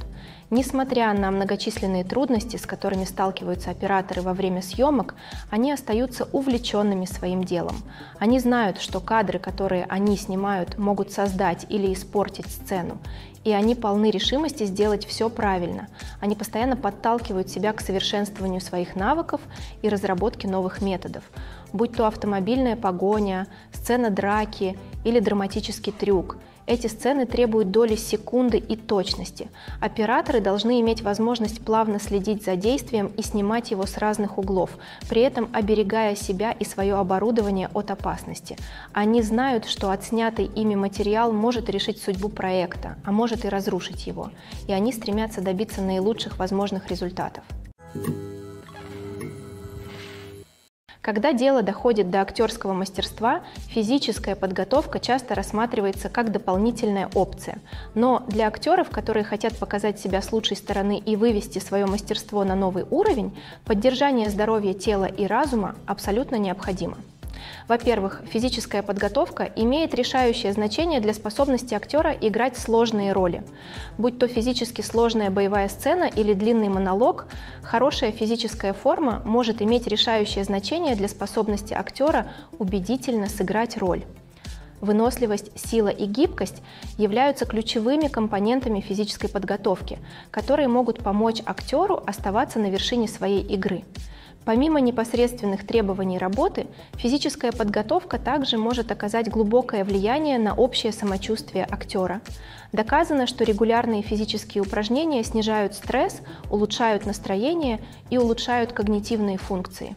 Несмотря на многочисленные трудности, с которыми сталкиваются операторы во время съемок, они остаются увлеченными своим делом. Они знают, что кадры, которые они снимают, могут создать или испортить сцену, и они полны решимости сделать все правильно. Они постоянно подталкивают себя к совершенствованию своих навыков и разработке новых методов, будь то автомобильная погоня, сцена драки или драматический трюк – эти сцены требуют доли секунды и точности. Операторы должны иметь возможность плавно следить за действием и снимать его с разных углов, при этом оберегая себя и свое оборудование от опасности. Они знают, что отснятый ими материал может решить судьбу проекта, а может и разрушить его, и они стремятся добиться наилучших возможных результатов. Когда дело доходит до актерского мастерства, физическая подготовка часто рассматривается как дополнительная опция. Но для актеров, которые хотят показать себя с лучшей стороны и вывести свое мастерство на новый уровень, поддержание здоровья тела и разума абсолютно необходимо. Во-первых, физическая подготовка имеет решающее значение для способности актера играть сложные роли. Будь то физически сложная боевая сцена или длинный монолог, хорошая физическая форма может иметь решающее значение для способности актера убедительно сыграть роль. Выносливость, сила и гибкость являются ключевыми компонентами физической подготовки, которые могут помочь актеру оставаться на вершине своей игры. Помимо непосредственных требований работы, физическая подготовка также может оказать глубокое влияние на общее самочувствие актера. Доказано, что регулярные физические упражнения снижают стресс, улучшают настроение и улучшают когнитивные функции.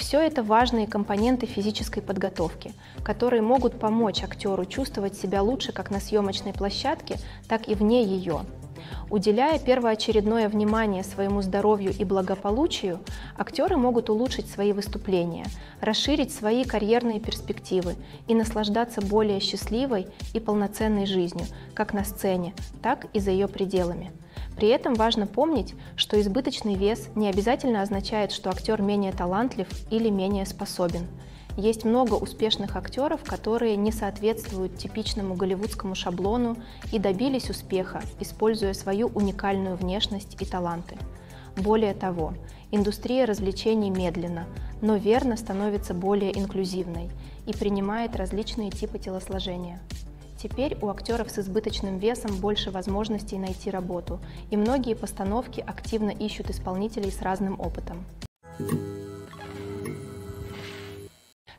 все это важные компоненты физической подготовки, которые могут помочь актеру чувствовать себя лучше как на съемочной площадке, так и вне ее. Уделяя первоочередное внимание своему здоровью и благополучию, актеры могут улучшить свои выступления, расширить свои карьерные перспективы и наслаждаться более счастливой и полноценной жизнью, как на сцене, так и за ее пределами. При этом важно помнить, что избыточный вес не обязательно означает, что актер менее талантлив или менее способен. Есть много успешных актеров, которые не соответствуют типичному голливудскому шаблону и добились успеха, используя свою уникальную внешность и таланты. Более того, индустрия развлечений медленно, но верно становится более инклюзивной и принимает различные типы телосложения. Теперь у актеров с избыточным весом больше возможностей найти работу, и многие постановки активно ищут исполнителей с разным опытом.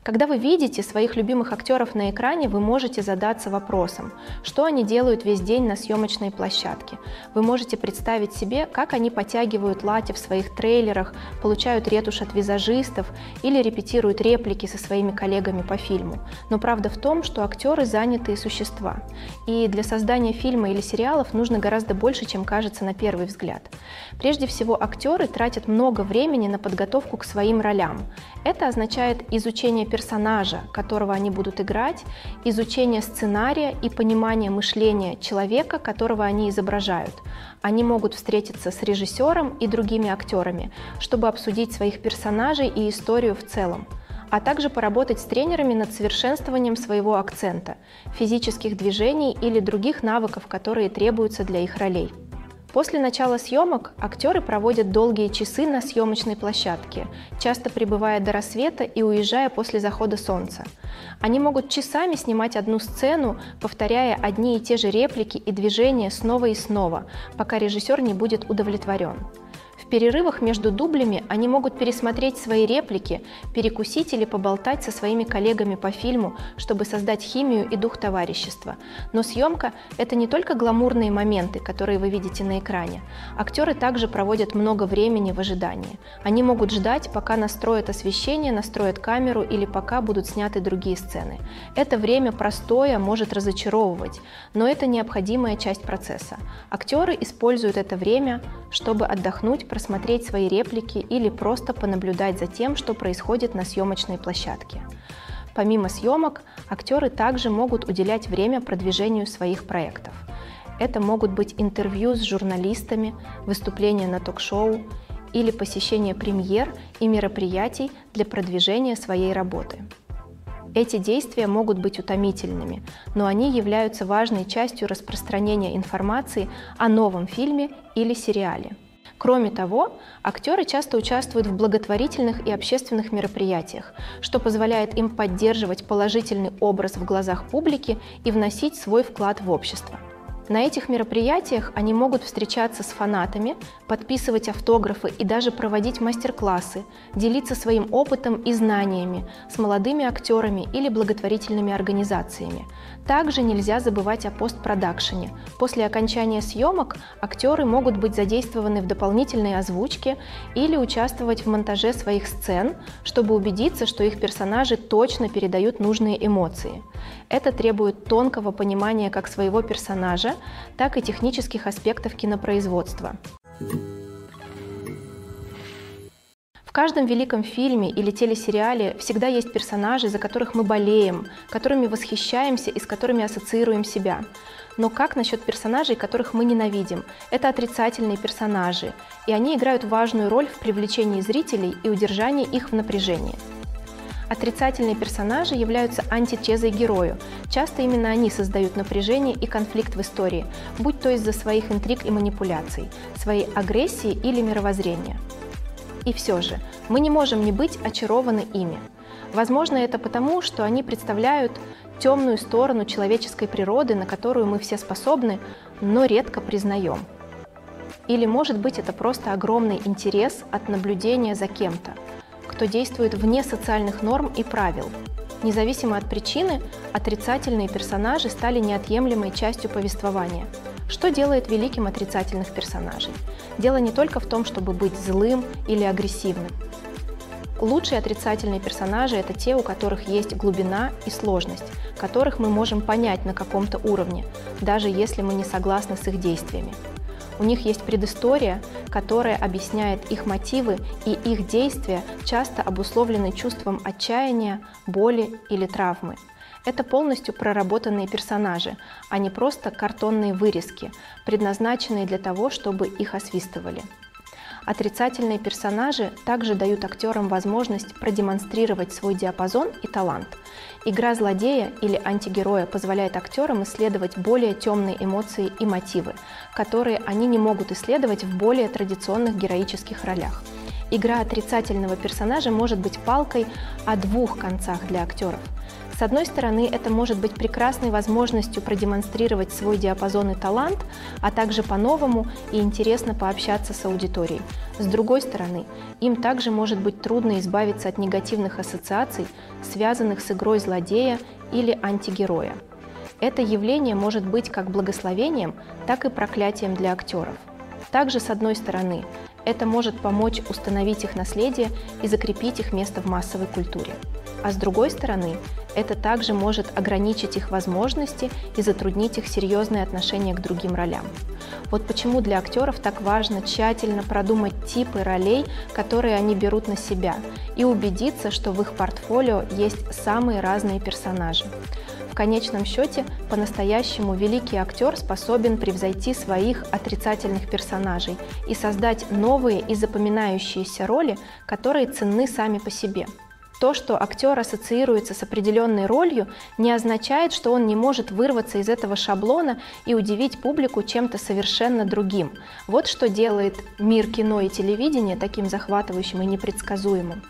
Когда вы видите своих любимых актеров на экране, вы можете задаться вопросом, что они делают весь день на съемочной площадке. Вы можете представить себе, как они подтягивают лати в своих трейлерах, получают ретушь от визажистов или репетируют реплики со своими коллегами по фильму. Но правда в том, что актеры занятые существа. И для создания фильма или сериалов нужно гораздо больше, чем кажется на первый взгляд. Прежде всего, актеры тратят много времени на подготовку к своим ролям. Это означает изучение персонажа, которого они будут играть, изучение сценария и понимание мышления человека, которого они изображают. Они могут встретиться с режиссером и другими актерами, чтобы обсудить своих персонажей и историю в целом а также поработать с тренерами над совершенствованием своего акцента, физических движений или других навыков, которые требуются для их ролей. После начала съемок актеры проводят долгие часы на съемочной площадке, часто пребывая до рассвета и уезжая после захода солнца. Они могут часами снимать одну сцену, повторяя одни и те же реплики и движения снова и снова, пока режиссер не будет удовлетворен перерывах между дублями они могут пересмотреть свои реплики, перекусить или поболтать со своими коллегами по фильму, чтобы создать химию и дух товарищества. Но съемка – это не только гламурные моменты, которые вы видите на экране. Актеры также проводят много времени в ожидании. Они могут ждать, пока настроят освещение, настроят камеру или пока будут сняты другие сцены. Это время простое может разочаровывать, но это необходимая часть процесса. Актеры используют это время, чтобы отдохнуть, свои реплики или просто понаблюдать за тем, что происходит на съемочной площадке. Помимо съемок, актеры также могут уделять время продвижению своих проектов. Это могут быть интервью с журналистами, выступления на ток-шоу или посещение премьер и мероприятий для продвижения своей работы. Эти действия могут быть утомительными, но они являются важной частью распространения информации о новом фильме или сериале. Кроме того, актеры часто участвуют в благотворительных и общественных мероприятиях, что позволяет им поддерживать положительный образ в глазах публики и вносить свой вклад в общество. На этих мероприятиях они могут встречаться с фанатами, подписывать автографы и даже проводить мастер-классы, делиться своим опытом и знаниями с молодыми актерами или благотворительными организациями. Также нельзя забывать о постпродакшене. После окончания съемок актеры могут быть задействованы в дополнительной озвучке или участвовать в монтаже своих сцен, чтобы убедиться, что их персонажи точно передают нужные эмоции. Это требует тонкого понимания как своего персонажа, так и технических аспектов кинопроизводства. В каждом великом фильме или телесериале всегда есть персонажи, за которых мы болеем, которыми восхищаемся и с которыми ассоциируем себя. Но как насчет персонажей, которых мы ненавидим? Это отрицательные персонажи, и они играют важную роль в привлечении зрителей и удержании их в напряжении. Отрицательные персонажи являются антитезой герою. Часто именно они создают напряжение и конфликт в истории, будь то из-за своих интриг и манипуляций, своей агрессии или мировоззрения. И все же, мы не можем не быть очарованы ими. Возможно, это потому, что они представляют темную сторону человеческой природы, на которую мы все способны, но редко признаем. Или, может быть, это просто огромный интерес от наблюдения за кем-то, кто действует вне социальных норм и правил. Независимо от причины, отрицательные персонажи стали неотъемлемой частью повествования – что делает великим отрицательных персонажей? Дело не только в том, чтобы быть злым или агрессивным. Лучшие отрицательные персонажи – это те, у которых есть глубина и сложность, которых мы можем понять на каком-то уровне, даже если мы не согласны с их действиями. У них есть предыстория, которая объясняет их мотивы, и их действия часто обусловлены чувством отчаяния, боли или травмы – это полностью проработанные персонажи, а не просто картонные вырезки, предназначенные для того, чтобы их освистывали. Отрицательные персонажи также дают актерам возможность продемонстрировать свой диапазон и талант. Игра злодея или антигероя позволяет актерам исследовать более темные эмоции и мотивы, которые они не могут исследовать в более традиционных героических ролях. Игра отрицательного персонажа может быть палкой о двух концах для актеров – с одной стороны, это может быть прекрасной возможностью продемонстрировать свой диапазон и талант, а также по-новому и интересно пообщаться с аудиторией. С другой стороны, им также может быть трудно избавиться от негативных ассоциаций, связанных с игрой злодея или антигероя. Это явление может быть как благословением, так и проклятием для актеров. Также, с одной стороны, это может помочь установить их наследие и закрепить их место в массовой культуре. А с другой стороны, это также может ограничить их возможности и затруднить их серьезные отношения к другим ролям. Вот почему для актеров так важно тщательно продумать типы ролей, которые они берут на себя, и убедиться, что в их портфолио есть самые разные персонажи. Конечном счете, по-настоящему великий актер способен превзойти своих отрицательных персонажей и создать новые и запоминающиеся роли, которые ценны сами по себе – то, что актер ассоциируется с определенной ролью, не означает, что он не может вырваться из этого шаблона и удивить публику чем-то совершенно другим. Вот что делает мир кино и телевидения таким захватывающим и непредсказуемым.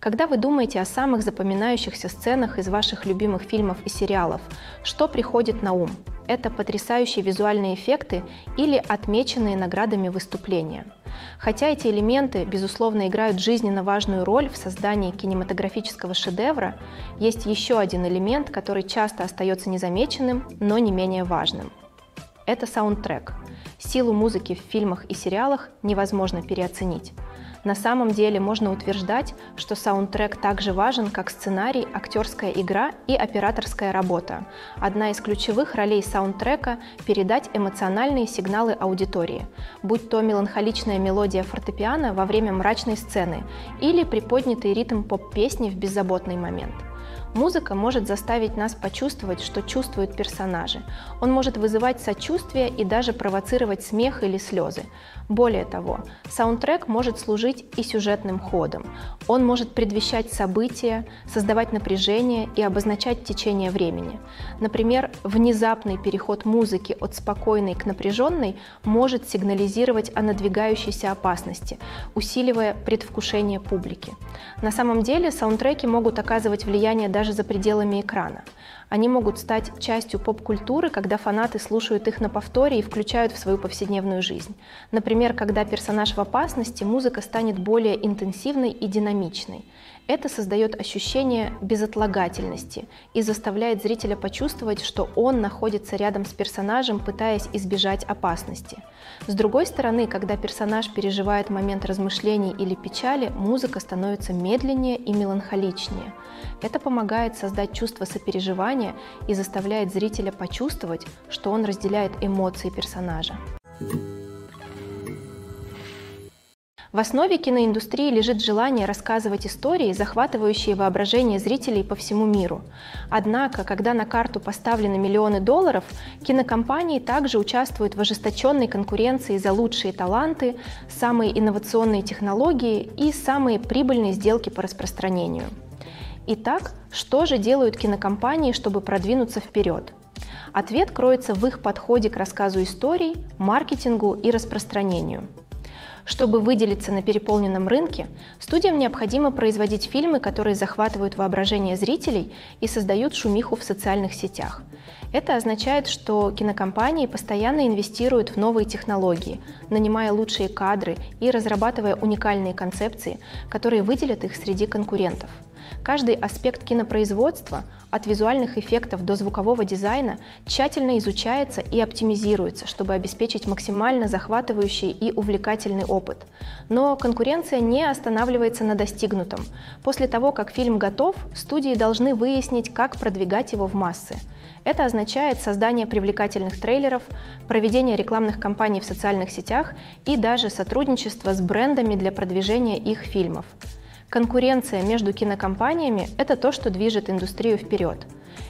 Когда вы думаете о самых запоминающихся сценах из ваших любимых фильмов и сериалов, что приходит на ум? Это потрясающие визуальные эффекты или отмеченные наградами выступления – Хотя эти элементы, безусловно, играют жизненно важную роль в создании кинематографического шедевра, есть еще один элемент, который часто остается незамеченным, но не менее важным. Это саундтрек. Силу музыки в фильмах и сериалах невозможно переоценить. На самом деле можно утверждать, что саундтрек также важен, как сценарий, актерская игра и операторская работа. Одна из ключевых ролей саундтрека – передать эмоциональные сигналы аудитории, будь то меланхоличная мелодия фортепиано во время мрачной сцены или приподнятый ритм поп-песни в беззаботный момент. Музыка может заставить нас почувствовать, что чувствуют персонажи. Он может вызывать сочувствие и даже провоцировать смех или слезы. Более того, саундтрек может служить и сюжетным ходом. Он может предвещать события, создавать напряжение и обозначать течение времени. Например, внезапный переход музыки от спокойной к напряженной может сигнализировать о надвигающейся опасности, усиливая предвкушение публики. На самом деле саундтреки могут оказывать влияние даже за пределами экрана. Они могут стать частью поп-культуры, когда фанаты слушают их на повторе и включают в свою повседневную жизнь. Например, когда персонаж в опасности, музыка станет более интенсивной и динамичной. Это создает ощущение безотлагательности и заставляет зрителя почувствовать, что он находится рядом с персонажем, пытаясь избежать опасности. С другой стороны, когда персонаж переживает момент размышлений или печали, музыка становится медленнее и меланхоличнее. Это помогает создать чувство сопереживания и заставляет зрителя почувствовать, что он разделяет эмоции персонажа. В основе киноиндустрии лежит желание рассказывать истории, захватывающие воображение зрителей по всему миру. Однако, когда на карту поставлены миллионы долларов, кинокомпании также участвуют в ожесточенной конкуренции за лучшие таланты, самые инновационные технологии и самые прибыльные сделки по распространению. Итак, что же делают кинокомпании, чтобы продвинуться вперед? Ответ кроется в их подходе к рассказу историй, маркетингу и распространению – чтобы выделиться на переполненном рынке, студиям необходимо производить фильмы, которые захватывают воображение зрителей и создают шумиху в социальных сетях. Это означает, что кинокомпании постоянно инвестируют в новые технологии, нанимая лучшие кадры и разрабатывая уникальные концепции, которые выделят их среди конкурентов – Каждый аспект кинопроизводства, от визуальных эффектов до звукового дизайна, тщательно изучается и оптимизируется, чтобы обеспечить максимально захватывающий и увлекательный опыт. Но конкуренция не останавливается на достигнутом. После того, как фильм готов, студии должны выяснить, как продвигать его в массы. Это означает создание привлекательных трейлеров, проведение рекламных кампаний в социальных сетях и даже сотрудничество с брендами для продвижения их фильмов. Конкуренция между кинокомпаниями – это то, что движет индустрию вперед.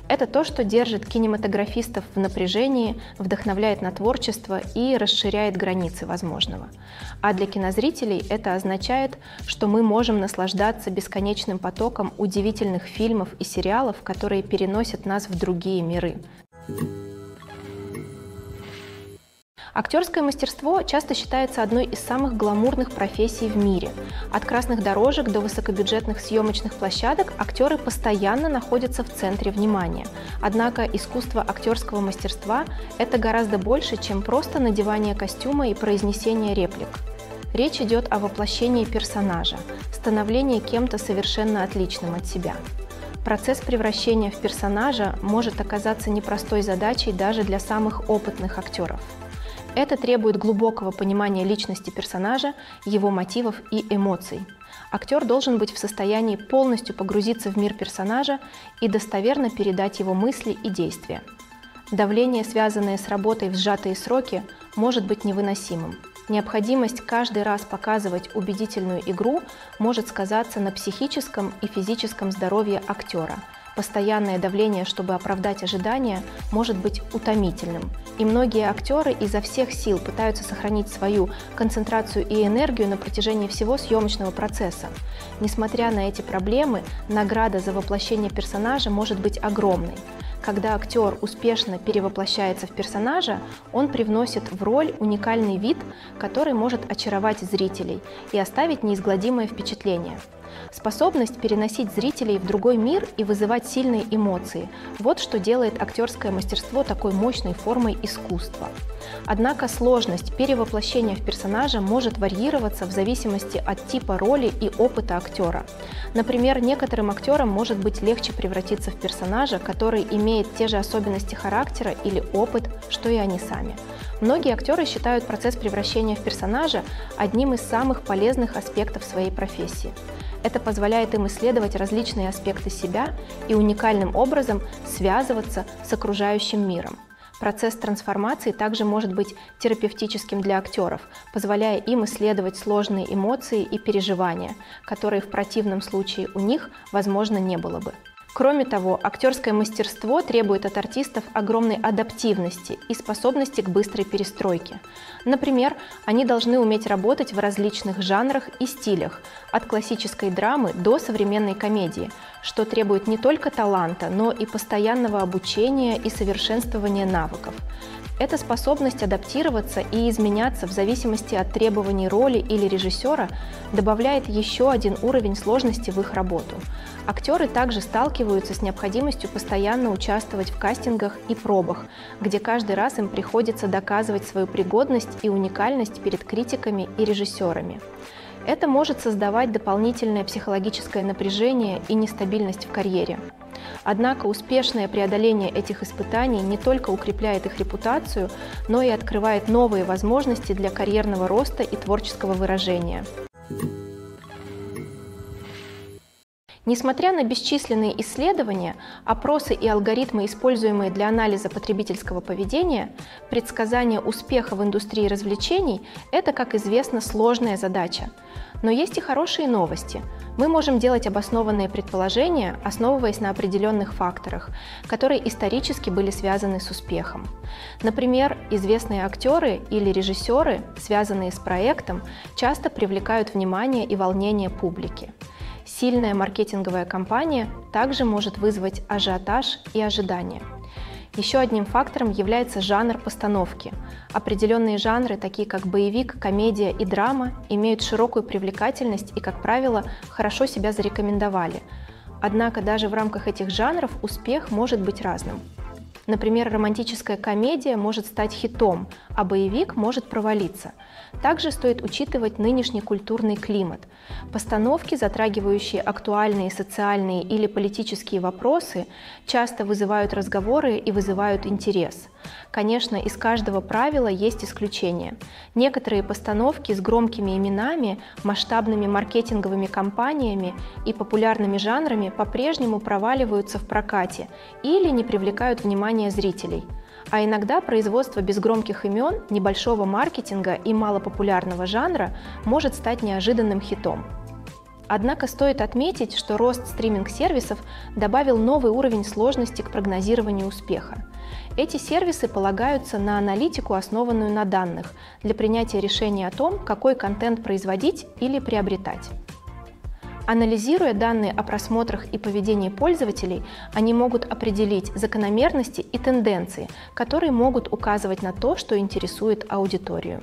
Это то, что держит кинематографистов в напряжении, вдохновляет на творчество и расширяет границы возможного. А для кинозрителей это означает, что мы можем наслаждаться бесконечным потоком удивительных фильмов и сериалов, которые переносят нас в другие миры. Актерское мастерство часто считается одной из самых гламурных профессий в мире. От красных дорожек до высокобюджетных съемочных площадок актеры постоянно находятся в центре внимания. Однако искусство актерского мастерства – это гораздо больше, чем просто надевание костюма и произнесение реплик. Речь идет о воплощении персонажа, становлении кем-то совершенно отличным от себя. Процесс превращения в персонажа может оказаться непростой задачей даже для самых опытных актеров. Это требует глубокого понимания личности персонажа, его мотивов и эмоций. Актер должен быть в состоянии полностью погрузиться в мир персонажа и достоверно передать его мысли и действия. Давление, связанное с работой в сжатые сроки, может быть невыносимым. Необходимость каждый раз показывать убедительную игру может сказаться на психическом и физическом здоровье актера – Постоянное давление, чтобы оправдать ожидания, может быть утомительным. И многие актеры изо всех сил пытаются сохранить свою концентрацию и энергию на протяжении всего съемочного процесса. Несмотря на эти проблемы, награда за воплощение персонажа может быть огромной. Когда актер успешно перевоплощается в персонажа, он привносит в роль уникальный вид, который может очаровать зрителей и оставить неизгладимое впечатление. Способность переносить зрителей в другой мир и вызывать сильные эмоции – вот что делает актерское мастерство такой мощной формой искусства. Однако сложность перевоплощения в персонажа может варьироваться в зависимости от типа роли и опыта актера. Например, некоторым актерам может быть легче превратиться в персонажа, который имеет те же особенности характера или опыт, что и они сами. Многие актеры считают процесс превращения в персонажа одним из самых полезных аспектов своей профессии. Это позволяет им исследовать различные аспекты себя и уникальным образом связываться с окружающим миром. Процесс трансформации также может быть терапевтическим для актеров, позволяя им исследовать сложные эмоции и переживания, которые в противном случае у них, возможно, не было бы. Кроме того, актерское мастерство требует от артистов огромной адаптивности и способности к быстрой перестройке. Например, они должны уметь работать в различных жанрах и стилях, от классической драмы до современной комедии, что требует не только таланта, но и постоянного обучения и совершенствования навыков. Эта способность адаптироваться и изменяться в зависимости от требований роли или режиссера добавляет еще один уровень сложности в их работу. Актеры также сталкиваются с необходимостью постоянно участвовать в кастингах и пробах, где каждый раз им приходится доказывать свою пригодность и уникальность перед критиками и режиссерами. Это может создавать дополнительное психологическое напряжение и нестабильность в карьере. Однако успешное преодоление этих испытаний не только укрепляет их репутацию, но и открывает новые возможности для карьерного роста и творческого выражения. Несмотря на бесчисленные исследования, опросы и алгоритмы, используемые для анализа потребительского поведения, предсказание успеха в индустрии развлечений – это, как известно, сложная задача. Но есть и хорошие новости. Мы можем делать обоснованные предположения, основываясь на определенных факторах, которые исторически были связаны с успехом. Например, известные актеры или режиссеры, связанные с проектом, часто привлекают внимание и волнение публики. Сильная маркетинговая кампания также может вызвать ажиотаж и ожидания. Еще одним фактором является жанр постановки. Определенные жанры, такие как боевик, комедия и драма, имеют широкую привлекательность и, как правило, хорошо себя зарекомендовали. Однако даже в рамках этих жанров успех может быть разным. Например, романтическая комедия может стать хитом, а боевик может провалиться. Также стоит учитывать нынешний культурный климат. Постановки, затрагивающие актуальные социальные или политические вопросы, часто вызывают разговоры и вызывают интерес. Конечно, из каждого правила есть исключения. Некоторые постановки с громкими именами, масштабными маркетинговыми кампаниями и популярными жанрами по-прежнему проваливаются в прокате или не привлекают внимания зрителей. А иногда производство без громких имен, небольшого маркетинга и малопопулярного жанра может стать неожиданным хитом. Однако стоит отметить, что рост стриминг-сервисов добавил новый уровень сложности к прогнозированию успеха. Эти сервисы полагаются на аналитику, основанную на данных, для принятия решения о том, какой контент производить или приобретать. Анализируя данные о просмотрах и поведении пользователей, они могут определить закономерности и тенденции, которые могут указывать на то, что интересует аудиторию.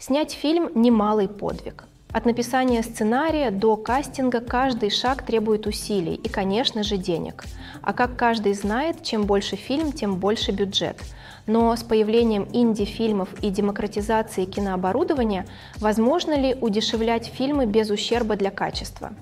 Снять фильм – немалый подвиг. От написания сценария до кастинга каждый шаг требует усилий и, конечно же, денег. А как каждый знает, чем больше фильм, тем больше бюджет. Но с появлением инди-фильмов и демократизацией кинооборудования возможно ли удешевлять фильмы без ущерба для качества?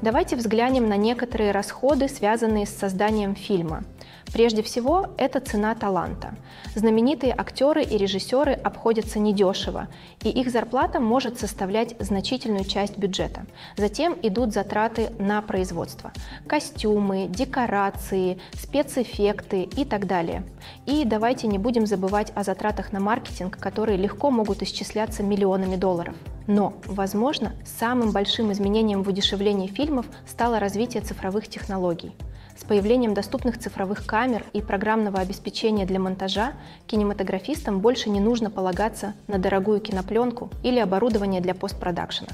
Давайте взглянем на некоторые расходы, связанные с созданием фильма – Прежде всего, это цена таланта. Знаменитые актеры и режиссеры обходятся недешево, и их зарплата может составлять значительную часть бюджета. Затем идут затраты на производство. Костюмы, декорации, спецэффекты и так далее. И давайте не будем забывать о затратах на маркетинг, которые легко могут исчисляться миллионами долларов. Но, возможно, самым большим изменением в удешевлении фильмов стало развитие цифровых технологий. С появлением доступных цифровых камер и программного обеспечения для монтажа кинематографистам больше не нужно полагаться на дорогую кинопленку или оборудование для постпродакшена.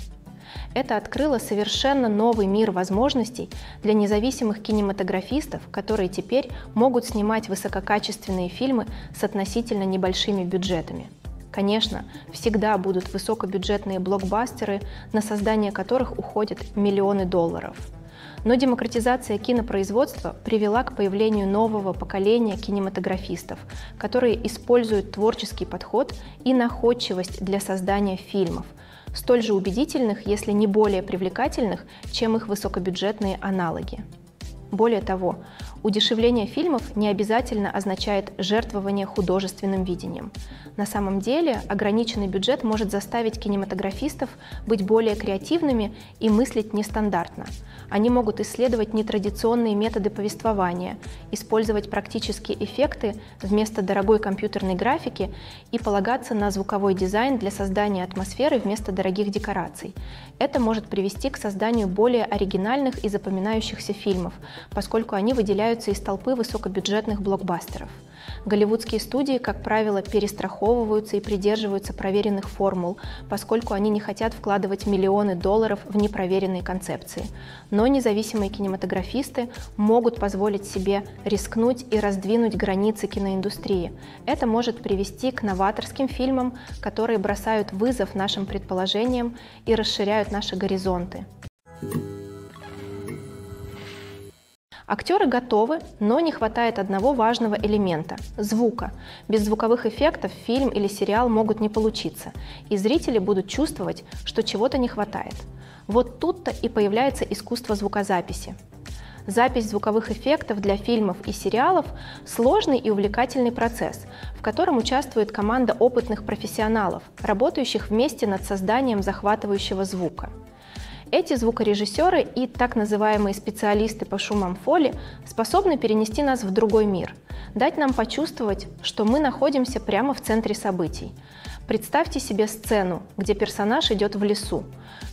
Это открыло совершенно новый мир возможностей для независимых кинематографистов, которые теперь могут снимать высококачественные фильмы с относительно небольшими бюджетами. Конечно, всегда будут высокобюджетные блокбастеры, на создание которых уходят миллионы долларов – но демократизация кинопроизводства привела к появлению нового поколения кинематографистов, которые используют творческий подход и находчивость для создания фильмов, столь же убедительных, если не более привлекательных, чем их высокобюджетные аналоги. Более того, удешевление фильмов не обязательно означает жертвование художественным видением. На самом деле ограниченный бюджет может заставить кинематографистов быть более креативными и мыслить нестандартно – они могут исследовать нетрадиционные методы повествования, использовать практические эффекты вместо дорогой компьютерной графики и полагаться на звуковой дизайн для создания атмосферы вместо дорогих декораций. Это может привести к созданию более оригинальных и запоминающихся фильмов, поскольку они выделяют появляются из толпы высокобюджетных блокбастеров – Голливудские студии, как правило, перестраховываются и придерживаются проверенных формул, поскольку они не хотят вкладывать миллионы долларов в непроверенные концепции. Но независимые кинематографисты могут позволить себе рискнуть и раздвинуть границы киноиндустрии. Это может привести к новаторским фильмам, которые бросают вызов нашим предположениям и расширяют наши горизонты. Актеры готовы, но не хватает одного важного элемента – звука. Без звуковых эффектов фильм или сериал могут не получиться, и зрители будут чувствовать, что чего-то не хватает. Вот тут-то и появляется искусство звукозаписи. Запись звуковых эффектов для фильмов и сериалов – сложный и увлекательный процесс, в котором участвует команда опытных профессионалов, работающих вместе над созданием захватывающего звука. Эти звукорежиссеры и так называемые специалисты по шумам фоли способны перенести нас в другой мир, дать нам почувствовать, что мы находимся прямо в центре событий. Представьте себе сцену, где персонаж идет в лесу.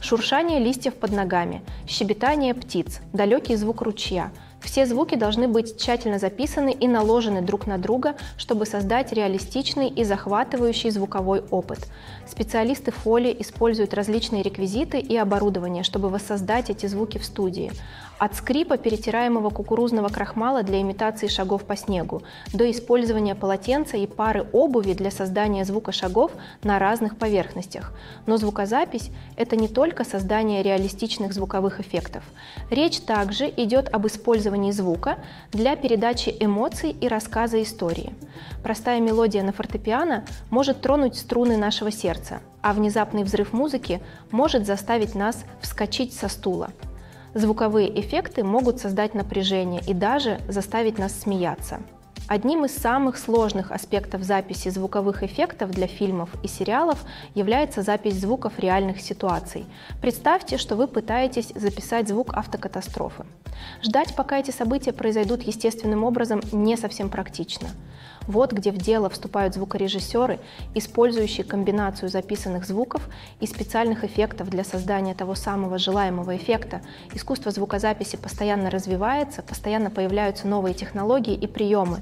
Шуршание листьев под ногами, щебетание птиц, далекий звук ручья – все звуки должны быть тщательно записаны и наложены друг на друга, чтобы создать реалистичный и захватывающий звуковой опыт. Специалисты фоли используют различные реквизиты и оборудование, чтобы воссоздать эти звуки в студии. От скрипа перетираемого кукурузного крахмала для имитации шагов по снегу до использования полотенца и пары обуви для создания звука шагов на разных поверхностях. Но звукозапись – это не только создание реалистичных звуковых эффектов. Речь также идет об использовании звука для передачи эмоций и рассказа истории. Простая мелодия на фортепиано может тронуть струны нашего сердца, а внезапный взрыв музыки может заставить нас вскочить со стула. Звуковые эффекты могут создать напряжение и даже заставить нас смеяться. Одним из самых сложных аспектов записи звуковых эффектов для фильмов и сериалов является запись звуков реальных ситуаций. Представьте, что вы пытаетесь записать звук автокатастрофы. Ждать, пока эти события произойдут естественным образом, не совсем практично. Вот где в дело вступают звукорежиссеры, использующие комбинацию записанных звуков и специальных эффектов для создания того самого желаемого эффекта. Искусство звукозаписи постоянно развивается, постоянно появляются новые технологии и приемы.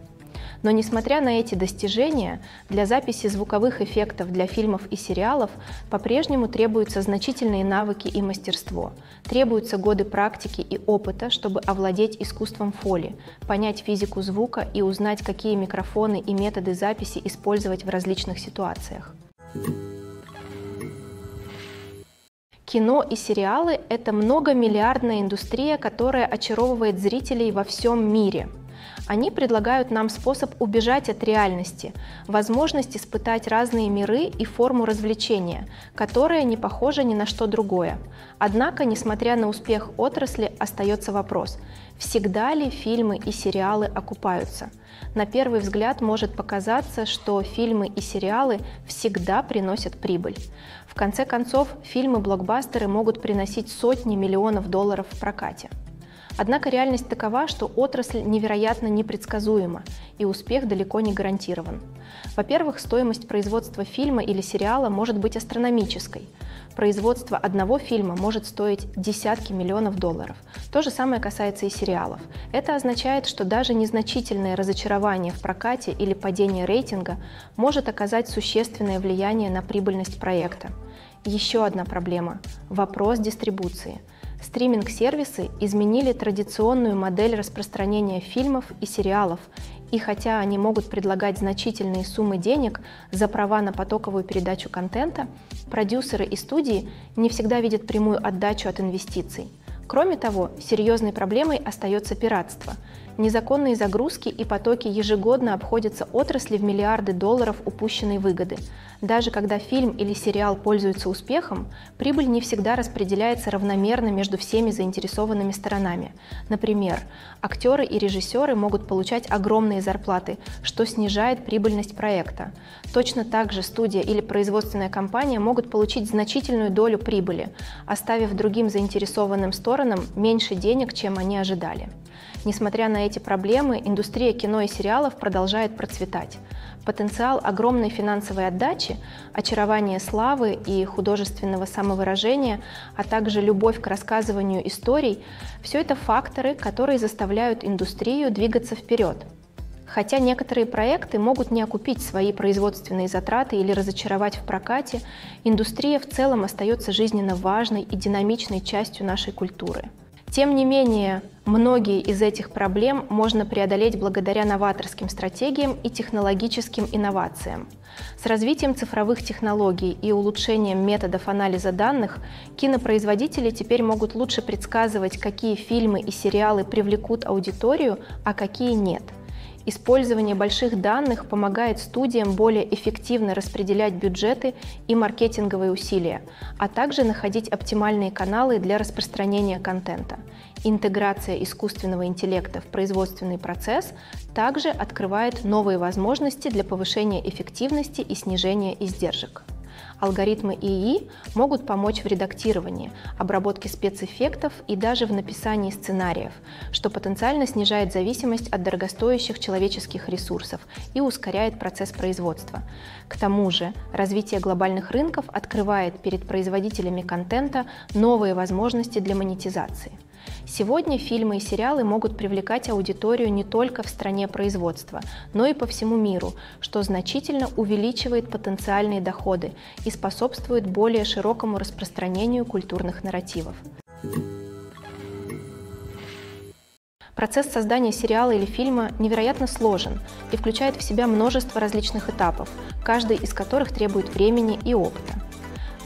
Но несмотря на эти достижения, для записи звуковых эффектов для фильмов и сериалов по-прежнему требуются значительные навыки и мастерство. Требуются годы практики и опыта, чтобы овладеть искусством фоли, понять физику звука и узнать, какие микрофоны и методы записи использовать в различных ситуациях. Кино и сериалы – это многомиллиардная индустрия, которая очаровывает зрителей во всем мире – они предлагают нам способ убежать от реальности, возможность испытать разные миры и форму развлечения, которая не похожа ни на что другое. Однако, несмотря на успех отрасли, остается вопрос, всегда ли фильмы и сериалы окупаются? На первый взгляд может показаться, что фильмы и сериалы всегда приносят прибыль. В конце концов, фильмы-блокбастеры могут приносить сотни миллионов долларов в прокате. Однако реальность такова, что отрасль невероятно непредсказуема, и успех далеко не гарантирован. Во-первых, стоимость производства фильма или сериала может быть астрономической. Производство одного фильма может стоить десятки миллионов долларов. То же самое касается и сериалов. Это означает, что даже незначительное разочарование в прокате или падение рейтинга может оказать существенное влияние на прибыльность проекта. Еще одна проблема – вопрос дистрибуции – Стриминг-сервисы изменили традиционную модель распространения фильмов и сериалов, и хотя они могут предлагать значительные суммы денег за права на потоковую передачу контента, продюсеры и студии не всегда видят прямую отдачу от инвестиций. Кроме того, серьезной проблемой остается пиратство. Незаконные загрузки и потоки ежегодно обходятся отрасли в миллиарды долларов упущенной выгоды. Даже когда фильм или сериал пользуются успехом, прибыль не всегда распределяется равномерно между всеми заинтересованными сторонами. Например, актеры и режиссеры могут получать огромные зарплаты, что снижает прибыльность проекта. Точно так же студия или производственная компания могут получить значительную долю прибыли, оставив другим заинтересованным сторонам меньше денег, чем они ожидали. Несмотря на эти проблемы, индустрия кино и сериалов продолжает процветать. Потенциал огромной финансовой отдачи, очарование славы и художественного самовыражения, а также любовь к рассказыванию историй – все это факторы, которые заставляют индустрию двигаться вперед. Хотя некоторые проекты могут не окупить свои производственные затраты или разочаровать в прокате, индустрия в целом остается жизненно важной и динамичной частью нашей культуры. Тем не менее, многие из этих проблем можно преодолеть благодаря новаторским стратегиям и технологическим инновациям. С развитием цифровых технологий и улучшением методов анализа данных кинопроизводители теперь могут лучше предсказывать, какие фильмы и сериалы привлекут аудиторию, а какие нет – Использование больших данных помогает студиям более эффективно распределять бюджеты и маркетинговые усилия, а также находить оптимальные каналы для распространения контента. Интеграция искусственного интеллекта в производственный процесс также открывает новые возможности для повышения эффективности и снижения издержек. Алгоритмы ИИ могут помочь в редактировании, обработке спецэффектов и даже в написании сценариев, что потенциально снижает зависимость от дорогостоящих человеческих ресурсов и ускоряет процесс производства. К тому же, развитие глобальных рынков открывает перед производителями контента новые возможности для монетизации. Сегодня фильмы и сериалы могут привлекать аудиторию не только в стране производства, но и по всему миру, что значительно увеличивает потенциальные доходы и способствует более широкому распространению культурных нарративов. Процесс создания сериала или фильма невероятно сложен и включает в себя множество различных этапов, каждый из которых требует времени и опыта.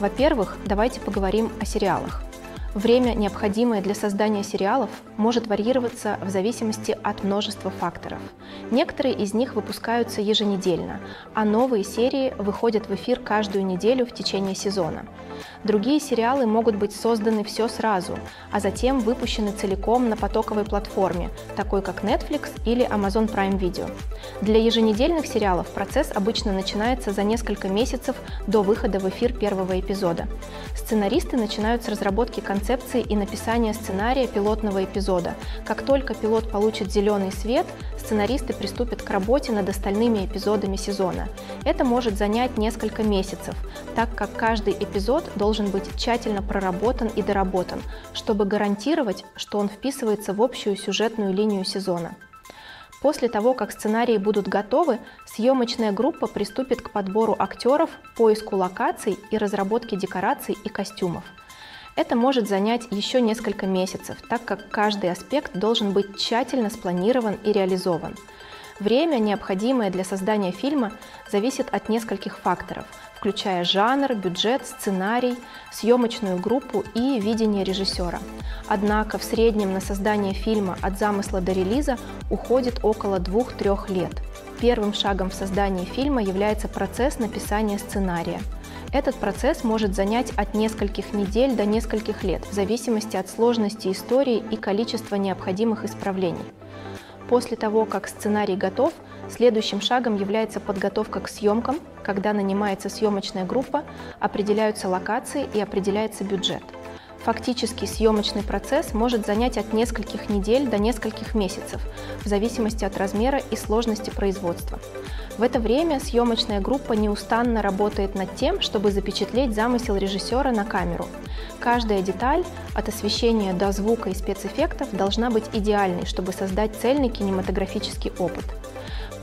Во-первых, давайте поговорим о сериалах. Время, необходимое для создания сериалов, может варьироваться в зависимости от множества факторов. Некоторые из них выпускаются еженедельно, а новые серии выходят в эфир каждую неделю в течение сезона. Другие сериалы могут быть созданы все сразу, а затем выпущены целиком на потоковой платформе, такой как Netflix или Amazon Prime Video. Для еженедельных сериалов процесс обычно начинается за несколько месяцев до выхода в эфир первого эпизода. Сценаристы начинают с разработки концепции и написания сценария пилотного эпизода. Как только пилот получит зеленый свет, сценаристы приступят к работе над остальными эпизодами сезона. Это может занять несколько месяцев, так как каждый эпизод должен быть тщательно проработан и доработан, чтобы гарантировать, что он вписывается в общую сюжетную линию сезона. После того, как сценарии будут готовы, съемочная группа приступит к подбору актеров, поиску локаций и разработке декораций и костюмов. Это может занять еще несколько месяцев, так как каждый аспект должен быть тщательно спланирован и реализован – Время, необходимое для создания фильма, зависит от нескольких факторов, включая жанр, бюджет, сценарий, съемочную группу и видение режиссера. Однако в среднем на создание фильма от замысла до релиза уходит около 2-3 лет. Первым шагом в создании фильма является процесс написания сценария. Этот процесс может занять от нескольких недель до нескольких лет, в зависимости от сложности истории и количества необходимых исправлений. После того, как сценарий готов, следующим шагом является подготовка к съемкам, когда нанимается съемочная группа, определяются локации и определяется бюджет. Фактически съемочный процесс может занять от нескольких недель до нескольких месяцев, в зависимости от размера и сложности производства. В это время съемочная группа неустанно работает над тем, чтобы запечатлеть замысел режиссера на камеру. Каждая деталь, от освещения до звука и спецэффектов, должна быть идеальной, чтобы создать цельный кинематографический опыт.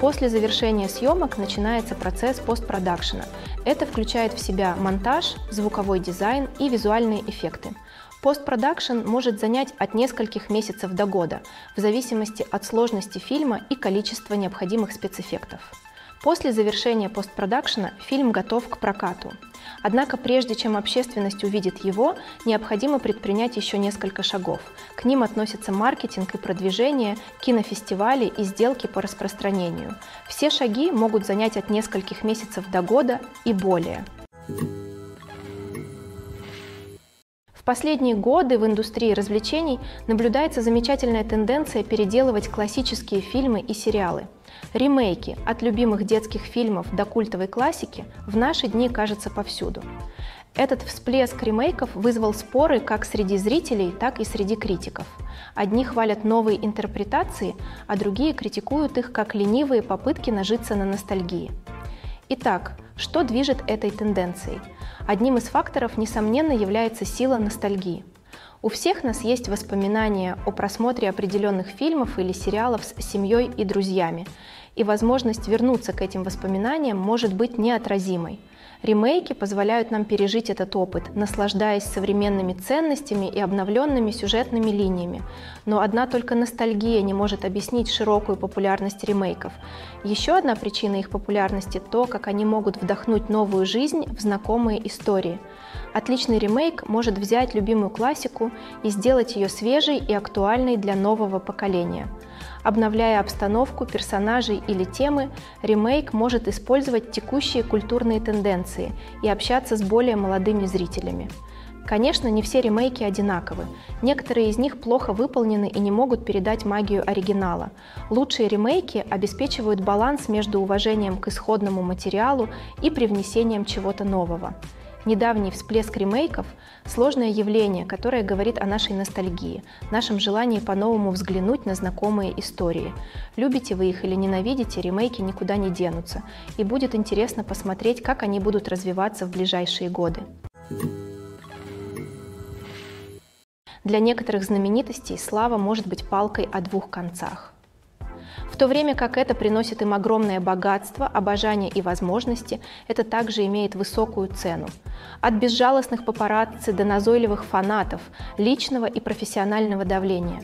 После завершения съемок начинается процесс постпродакшена. Это включает в себя монтаж, звуковой дизайн и визуальные эффекты. Постпродакшн может занять от нескольких месяцев до года, в зависимости от сложности фильма и количества необходимых спецэффектов. После завершения постпродакшена фильм готов к прокату. Однако прежде чем общественность увидит его, необходимо предпринять еще несколько шагов. К ним относятся маркетинг и продвижение, кинофестивали и сделки по распространению. Все шаги могут занять от нескольких месяцев до года и более. В последние годы в индустрии развлечений наблюдается замечательная тенденция переделывать классические фильмы и сериалы. Ремейки от любимых детских фильмов до культовой классики в наши дни кажется повсюду. Этот всплеск ремейков вызвал споры как среди зрителей, так и среди критиков. Одни хвалят новые интерпретации, а другие критикуют их как ленивые попытки нажиться на ностальгии. Итак, что движет этой тенденцией? Одним из факторов, несомненно, является сила ностальгии. У всех нас есть воспоминания о просмотре определенных фильмов или сериалов с семьей и друзьями, и возможность вернуться к этим воспоминаниям может быть неотразимой – Ремейки позволяют нам пережить этот опыт, наслаждаясь современными ценностями и обновленными сюжетными линиями. Но одна только ностальгия не может объяснить широкую популярность ремейков. Еще одна причина их популярности – то, как они могут вдохнуть новую жизнь в знакомые истории. Отличный ремейк может взять любимую классику и сделать ее свежей и актуальной для нового поколения – Обновляя обстановку, персонажей или темы, ремейк может использовать текущие культурные тенденции и общаться с более молодыми зрителями. Конечно, не все ремейки одинаковы. Некоторые из них плохо выполнены и не могут передать магию оригинала. Лучшие ремейки обеспечивают баланс между уважением к исходному материалу и привнесением чего-то нового. Недавний всплеск ремейков – сложное явление, которое говорит о нашей ностальгии, нашем желании по-новому взглянуть на знакомые истории. Любите вы их или ненавидите, ремейки никуда не денутся, и будет интересно посмотреть, как они будут развиваться в ближайшие годы. Для некоторых знаменитостей слава может быть палкой о двух концах. В то время как это приносит им огромное богатство, обожание и возможности, это также имеет высокую цену. От безжалостных папарацци до назойливых фанатов, личного и профессионального давления.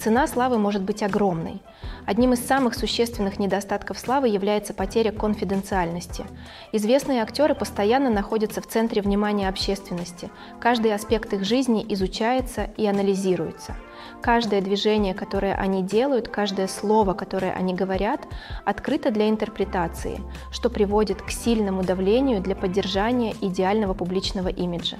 Цена славы может быть огромной. Одним из самых существенных недостатков славы является потеря конфиденциальности. Известные актеры постоянно находятся в центре внимания общественности. Каждый аспект их жизни изучается и анализируется. Каждое движение, которое они делают, каждое слово, которое они говорят, открыто для интерпретации, что приводит к сильному давлению для поддержания идеального публичного имиджа.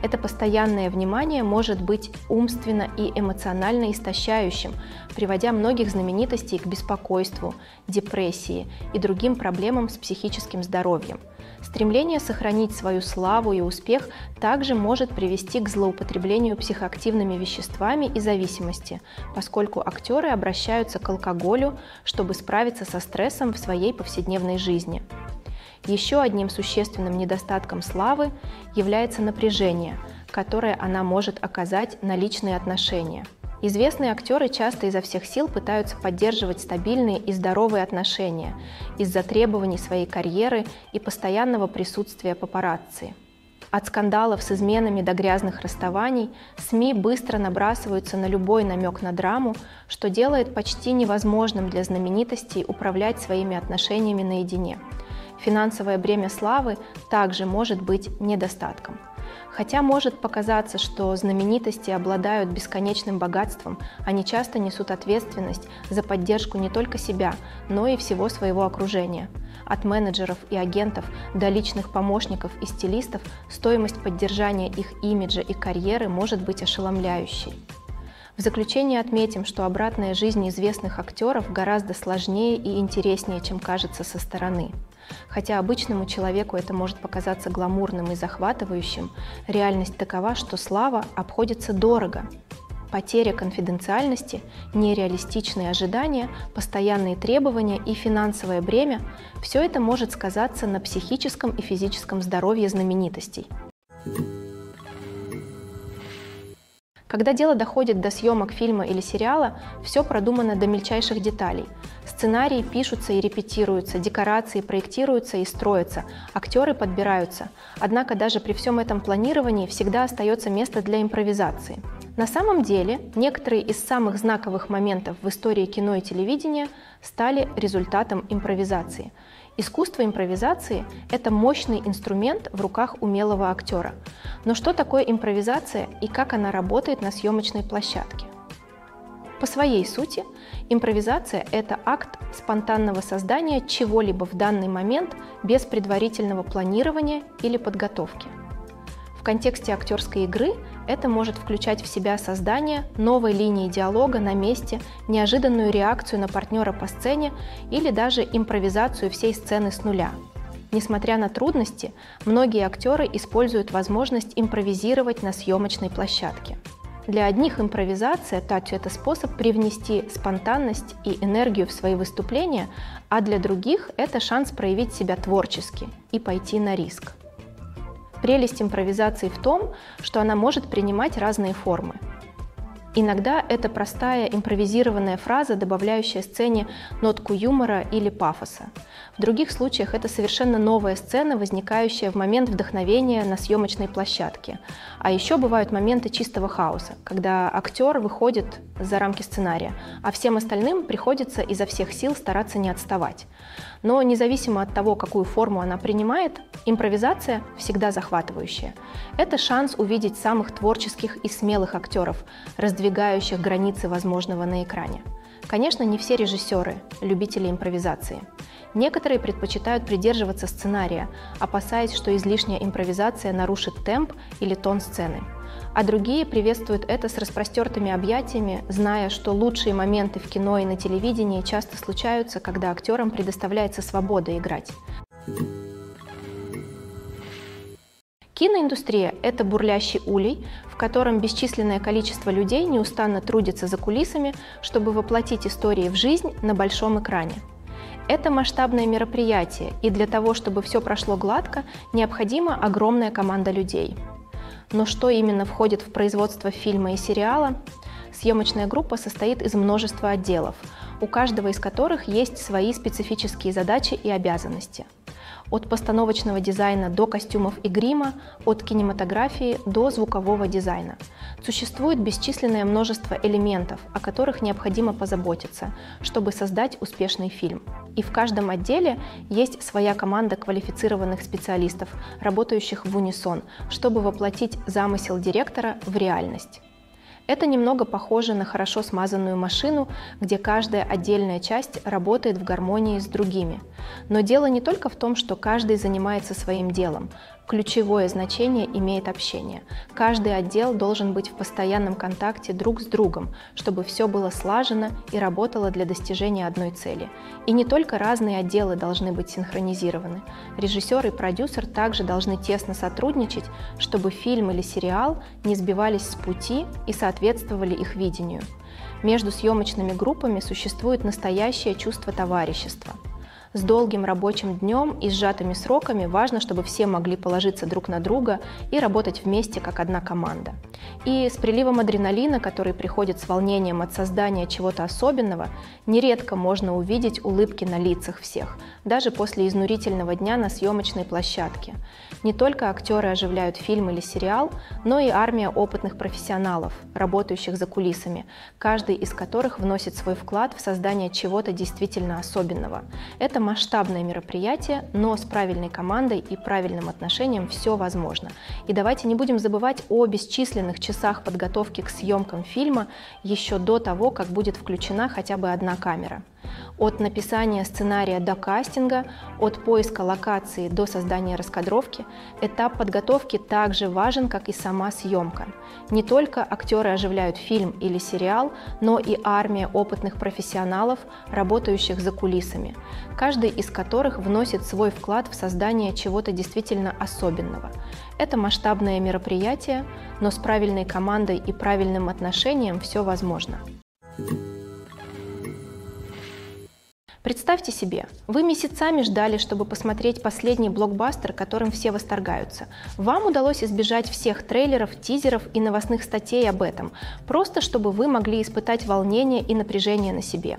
Это постоянное внимание может быть умственно и эмоционально истощающим, приводя многих знаменитостей к беспокойству, депрессии и другим проблемам с психическим здоровьем. Стремление сохранить свою славу и успех также может привести к злоупотреблению психоактивными веществами и зависимости, поскольку актеры обращаются к алкоголю, чтобы справиться со стрессом в своей повседневной жизни. Еще одним существенным недостатком славы является напряжение, которое она может оказать на личные отношения. Известные актеры часто изо всех сил пытаются поддерживать стабильные и здоровые отношения из-за требований своей карьеры и постоянного присутствия папарацци. От скандалов с изменами до грязных расставаний СМИ быстро набрасываются на любой намек на драму, что делает почти невозможным для знаменитостей управлять своими отношениями наедине – Финансовое бремя славы также может быть недостатком. Хотя может показаться, что знаменитости обладают бесконечным богатством, они часто несут ответственность за поддержку не только себя, но и всего своего окружения. От менеджеров и агентов до личных помощников и стилистов стоимость поддержания их имиджа и карьеры может быть ошеломляющей. В заключение отметим, что обратная жизнь известных актеров гораздо сложнее и интереснее, чем кажется со стороны. Хотя обычному человеку это может показаться гламурным и захватывающим, реальность такова, что слава обходится дорого. Потеря конфиденциальности, нереалистичные ожидания, постоянные требования и финансовое бремя – все это может сказаться на психическом и физическом здоровье знаменитостей. Когда дело доходит до съемок фильма или сериала, все продумано до мельчайших деталей. Сценарии пишутся и репетируются, декорации проектируются и строятся, актеры подбираются. Однако даже при всем этом планировании всегда остается место для импровизации. На самом деле, некоторые из самых знаковых моментов в истории кино и телевидения стали результатом импровизации. Искусство импровизации – это мощный инструмент в руках умелого актера. Но что такое импровизация и как она работает на съемочной площадке? По своей сути, импровизация – это акт спонтанного создания чего-либо в данный момент без предварительного планирования или подготовки. В контексте актерской игры это может включать в себя создание новой линии диалога на месте, неожиданную реакцию на партнера по сцене или даже импровизацию всей сцены с нуля. Несмотря на трудности, многие актеры используют возможность импровизировать на съемочной площадке. Для одних импровизация это способ привнести спонтанность и энергию в свои выступления, а для других это шанс проявить себя творчески и пойти на риск. Прелесть импровизации в том, что она может принимать разные формы. Иногда это простая импровизированная фраза, добавляющая сцене нотку юмора или пафоса. В других случаях это совершенно новая сцена, возникающая в момент вдохновения на съемочной площадке. А еще бывают моменты чистого хаоса, когда актер выходит за рамки сценария, а всем остальным приходится изо всех сил стараться не отставать. Но независимо от того, какую форму она принимает, импровизация всегда захватывающая. Это шанс увидеть самых творческих и смелых актеров, раздвигающих границы возможного на экране. Конечно, не все режиссеры – любители импровизации. Некоторые предпочитают придерживаться сценария, опасаясь, что излишняя импровизация нарушит темп или тон сцены а другие приветствуют это с распростертыми объятиями, зная, что лучшие моменты в кино и на телевидении часто случаются, когда актерам предоставляется свобода играть. Киноиндустрия – это бурлящий улей, в котором бесчисленное количество людей неустанно трудится за кулисами, чтобы воплотить истории в жизнь на большом экране. Это масштабное мероприятие, и для того, чтобы все прошло гладко, необходима огромная команда людей – но что именно входит в производство фильма и сериала? Съемочная группа состоит из множества отделов, у каждого из которых есть свои специфические задачи и обязанности – от постановочного дизайна до костюмов и грима, от кинематографии до звукового дизайна. Существует бесчисленное множество элементов, о которых необходимо позаботиться, чтобы создать успешный фильм. И в каждом отделе есть своя команда квалифицированных специалистов, работающих в унисон, чтобы воплотить замысел директора в реальность. Это немного похоже на хорошо смазанную машину, где каждая отдельная часть работает в гармонии с другими. Но дело не только в том, что каждый занимается своим делом. Ключевое значение имеет общение. Каждый отдел должен быть в постоянном контакте друг с другом, чтобы все было слажено и работало для достижения одной цели. И не только разные отделы должны быть синхронизированы. Режиссер и продюсер также должны тесно сотрудничать, чтобы фильм или сериал не сбивались с пути и соответствовали их видению. Между съемочными группами существует настоящее чувство товарищества – с долгим рабочим днем и сжатыми сроками важно, чтобы все могли положиться друг на друга и работать вместе как одна команда. И с приливом адреналина, который приходит с волнением от создания чего-то особенного, нередко можно увидеть улыбки на лицах всех, даже после изнурительного дня на съемочной площадке. Не только актеры оживляют фильм или сериал, но и армия опытных профессионалов, работающих за кулисами, каждый из которых вносит свой вклад в создание чего-то действительно особенного. Это масштабное мероприятие, но с правильной командой и правильным отношением все возможно. И давайте не будем забывать о бесчисленных часах подготовки к съемкам фильма еще до того, как будет включена хотя бы одна камера. От написания сценария до кастинга, от поиска локации до создания раскадровки, этап подготовки также важен, как и сама съемка. Не только актеры оживляют фильм или сериал, но и армия опытных профессионалов, работающих за кулисами, каждый из которых вносит свой вклад в создание чего-то действительно особенного. Это масштабное мероприятие, но с правильной командой и правильным отношением все возможно. Представьте себе, вы месяцами ждали, чтобы посмотреть последний блокбастер, которым все восторгаются. Вам удалось избежать всех трейлеров, тизеров и новостных статей об этом, просто чтобы вы могли испытать волнение и напряжение на себе.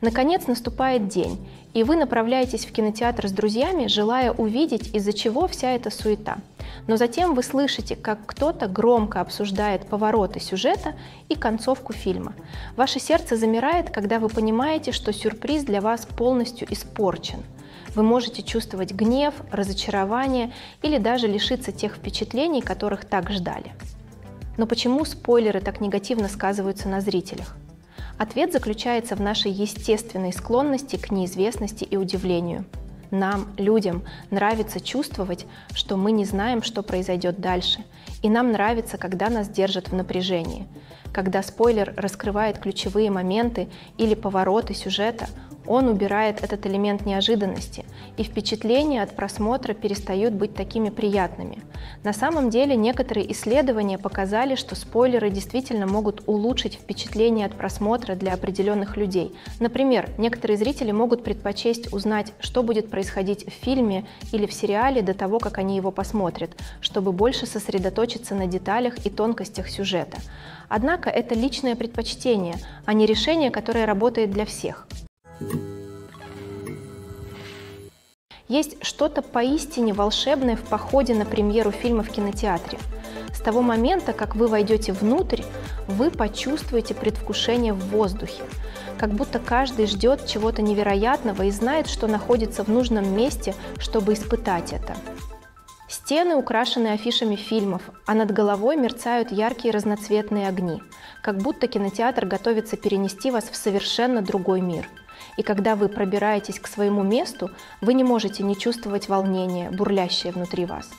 Наконец наступает день, и вы направляетесь в кинотеатр с друзьями, желая увидеть, из-за чего вся эта суета. Но затем вы слышите, как кто-то громко обсуждает повороты сюжета и концовку фильма. Ваше сердце замирает, когда вы понимаете, что сюрприз для вас полностью испорчен. Вы можете чувствовать гнев, разочарование или даже лишиться тех впечатлений, которых так ждали. Но почему спойлеры так негативно сказываются на зрителях? Ответ заключается в нашей естественной склонности к неизвестности и удивлению. Нам, людям, нравится чувствовать, что мы не знаем, что произойдет дальше, и нам нравится, когда нас держат в напряжении. Когда спойлер раскрывает ключевые моменты или повороты сюжета, он убирает этот элемент неожиданности, и впечатления от просмотра перестают быть такими приятными. На самом деле некоторые исследования показали, что спойлеры действительно могут улучшить впечатление от просмотра для определенных людей. Например, некоторые зрители могут предпочесть узнать, что будет происходить в фильме или в сериале до того, как они его посмотрят, чтобы больше сосредоточиться на деталях и тонкостях сюжета. Однако это личное предпочтение, а не решение, которое работает для всех. Есть что-то поистине волшебное в походе на премьеру фильма в кинотеатре. С того момента, как вы войдете внутрь, вы почувствуете предвкушение в воздухе, как будто каждый ждет чего-то невероятного и знает, что находится в нужном месте, чтобы испытать это. Стены украшены афишами фильмов, а над головой мерцают яркие разноцветные огни, как будто кинотеатр готовится перенести вас в совершенно другой мир – и когда вы пробираетесь к своему месту, вы не можете не чувствовать волнения, бурлящее внутри вас.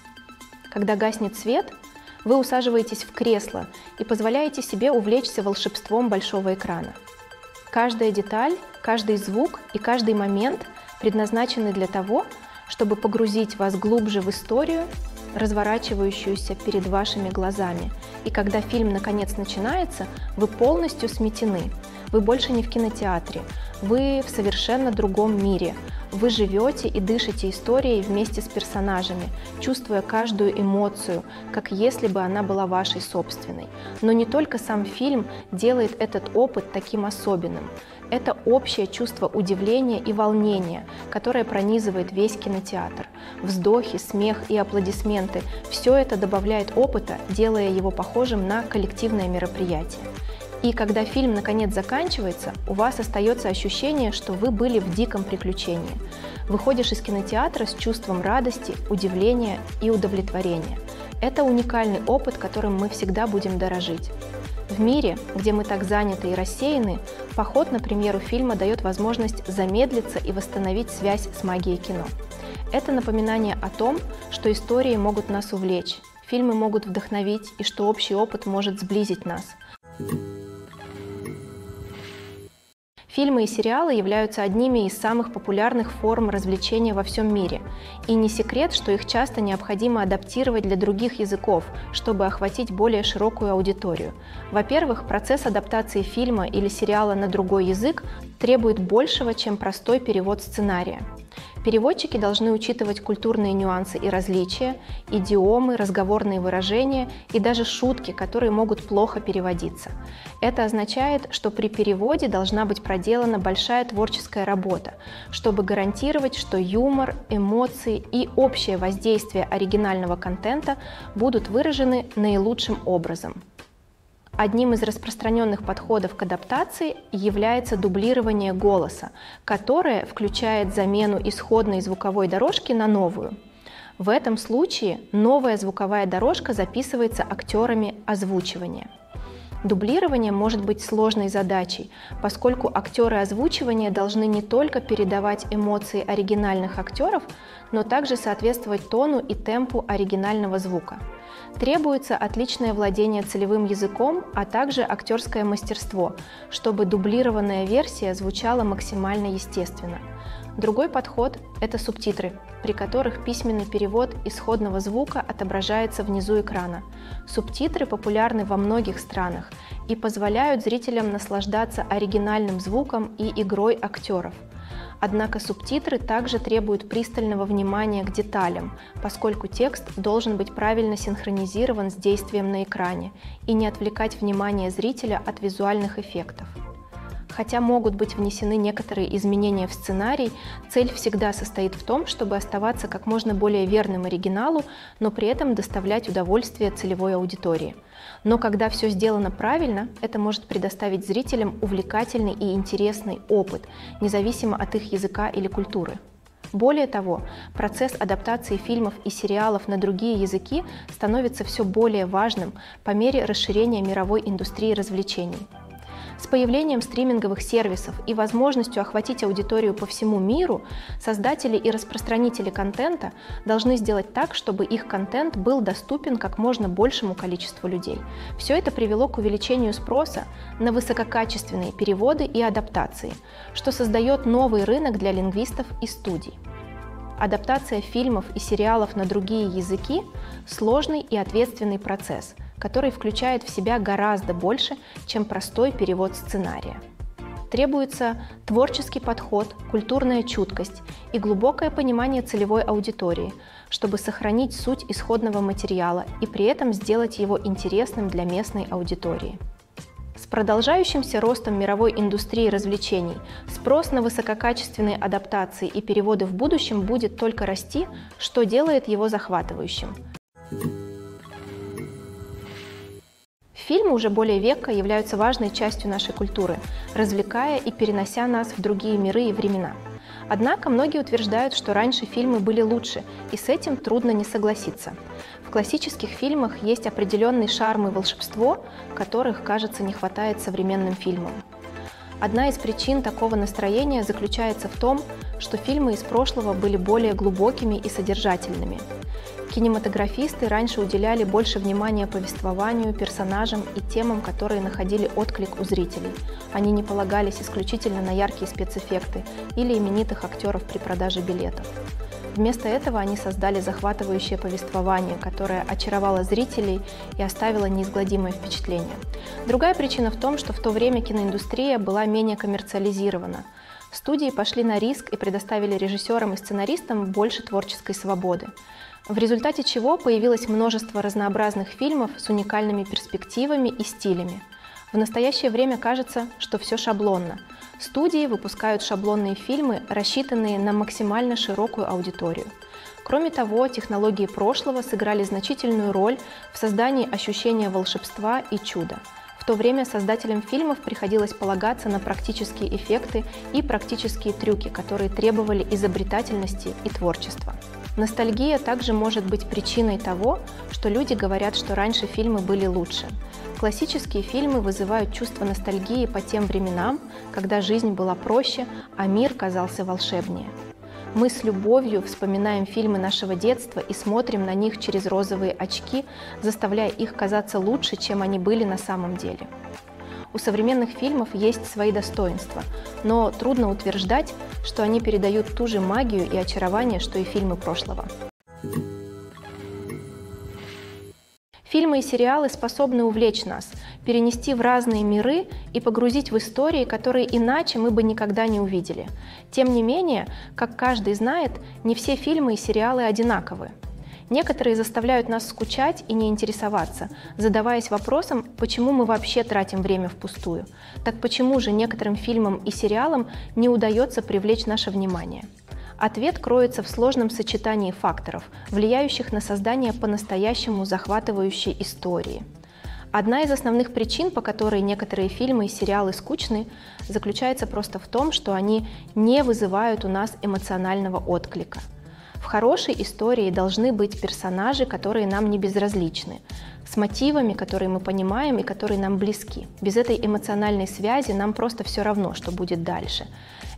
Когда гаснет свет, вы усаживаетесь в кресло и позволяете себе увлечься волшебством большого экрана. Каждая деталь, каждый звук и каждый момент предназначены для того, чтобы погрузить вас глубже в историю, разворачивающуюся перед вашими глазами. И когда фильм наконец начинается, вы полностью сметены. Вы больше не в кинотеатре, вы в совершенно другом мире. Вы живете и дышите историей вместе с персонажами, чувствуя каждую эмоцию, как если бы она была вашей собственной. Но не только сам фильм делает этот опыт таким особенным. Это общее чувство удивления и волнения, которое пронизывает весь кинотеатр. Вздохи, смех и аплодисменты – все это добавляет опыта, делая его похожим на коллективное мероприятие. И когда фильм наконец заканчивается, у вас остается ощущение, что вы были в диком приключении. Выходишь из кинотеатра с чувством радости, удивления и удовлетворения. Это уникальный опыт, которым мы всегда будем дорожить. В мире, где мы так заняты и рассеяны, поход на премьеру фильма дает возможность замедлиться и восстановить связь с магией кино. Это напоминание о том, что истории могут нас увлечь, фильмы могут вдохновить и что общий опыт может сблизить нас. Фильмы и сериалы являются одними из самых популярных форм развлечения во всем мире. И не секрет, что их часто необходимо адаптировать для других языков, чтобы охватить более широкую аудиторию. Во-первых, процесс адаптации фильма или сериала на другой язык требует большего, чем простой перевод сценария. Переводчики должны учитывать культурные нюансы и различия, идиомы, разговорные выражения и даже шутки, которые могут плохо переводиться. Это означает, что при переводе должна быть проделана большая творческая работа, чтобы гарантировать, что юмор, эмоции и общее воздействие оригинального контента будут выражены наилучшим образом. Одним из распространенных подходов к адаптации является дублирование голоса, которое включает замену исходной звуковой дорожки на новую. В этом случае новая звуковая дорожка записывается актерами озвучивания. Дублирование может быть сложной задачей, поскольку актеры озвучивания должны не только передавать эмоции оригинальных актеров, но также соответствовать тону и темпу оригинального звука. Требуется отличное владение целевым языком, а также актерское мастерство, чтобы дублированная версия звучала максимально естественно. Другой подход – это субтитры, при которых письменный перевод исходного звука отображается внизу экрана. Субтитры популярны во многих странах и позволяют зрителям наслаждаться оригинальным звуком и игрой актеров – Однако субтитры также требуют пристального внимания к деталям, поскольку текст должен быть правильно синхронизирован с действием на экране и не отвлекать внимание зрителя от визуальных эффектов. Хотя могут быть внесены некоторые изменения в сценарий, цель всегда состоит в том, чтобы оставаться как можно более верным оригиналу, но при этом доставлять удовольствие целевой аудитории. Но когда все сделано правильно, это может предоставить зрителям увлекательный и интересный опыт, независимо от их языка или культуры. Более того, процесс адаптации фильмов и сериалов на другие языки становится все более важным по мере расширения мировой индустрии развлечений. С появлением стриминговых сервисов и возможностью охватить аудиторию по всему миру, создатели и распространители контента должны сделать так, чтобы их контент был доступен как можно большему количеству людей. Все это привело к увеличению спроса на высококачественные переводы и адаптации, что создает новый рынок для лингвистов и студий. Адаптация фильмов и сериалов на другие языки – сложный и ответственный процесс – который включает в себя гораздо больше, чем простой перевод сценария. Требуется творческий подход, культурная чуткость и глубокое понимание целевой аудитории, чтобы сохранить суть исходного материала и при этом сделать его интересным для местной аудитории. С продолжающимся ростом мировой индустрии развлечений спрос на высококачественные адаптации и переводы в будущем будет только расти, что делает его захватывающим. Фильмы уже более века являются важной частью нашей культуры, развлекая и перенося нас в другие миры и времена. Однако многие утверждают, что раньше фильмы были лучше, и с этим трудно не согласиться. В классических фильмах есть определенный шарм и волшебство, которых, кажется, не хватает современным фильмам. Одна из причин такого настроения заключается в том, что фильмы из прошлого были более глубокими и содержательными. Кинематографисты раньше уделяли больше внимания повествованию, персонажам и темам, которые находили отклик у зрителей. Они не полагались исключительно на яркие спецэффекты или именитых актеров при продаже билетов. Вместо этого они создали захватывающее повествование, которое очаровало зрителей и оставило неизгладимое впечатление. Другая причина в том, что в то время киноиндустрия была менее коммерциализирована. Студии пошли на риск и предоставили режиссерам и сценаристам больше творческой свободы в результате чего появилось множество разнообразных фильмов с уникальными перспективами и стилями. В настоящее время кажется, что все шаблонно. Студии выпускают шаблонные фильмы, рассчитанные на максимально широкую аудиторию. Кроме того, технологии прошлого сыграли значительную роль в создании ощущения волшебства и чуда. В то время создателям фильмов приходилось полагаться на практические эффекты и практические трюки, которые требовали изобретательности и творчества. Ностальгия также может быть причиной того, что люди говорят, что раньше фильмы были лучше. Классические фильмы вызывают чувство ностальгии по тем временам, когда жизнь была проще, а мир казался волшебнее. Мы с любовью вспоминаем фильмы нашего детства и смотрим на них через розовые очки, заставляя их казаться лучше, чем они были на самом деле. У современных фильмов есть свои достоинства, но трудно утверждать, что они передают ту же магию и очарование, что и фильмы прошлого. Фильмы и сериалы способны увлечь нас, перенести в разные миры и погрузить в истории, которые иначе мы бы никогда не увидели. Тем не менее, как каждый знает, не все фильмы и сериалы одинаковы. Некоторые заставляют нас скучать и не интересоваться, задаваясь вопросом, почему мы вообще тратим время впустую. Так почему же некоторым фильмам и сериалам не удается привлечь наше внимание? Ответ кроется в сложном сочетании факторов, влияющих на создание по-настоящему захватывающей истории. Одна из основных причин, по которой некоторые фильмы и сериалы скучны, заключается просто в том, что они не вызывают у нас эмоционального отклика – в хорошей истории должны быть персонажи, которые нам не безразличны, с мотивами, которые мы понимаем и которые нам близки. Без этой эмоциональной связи нам просто все равно, что будет дальше.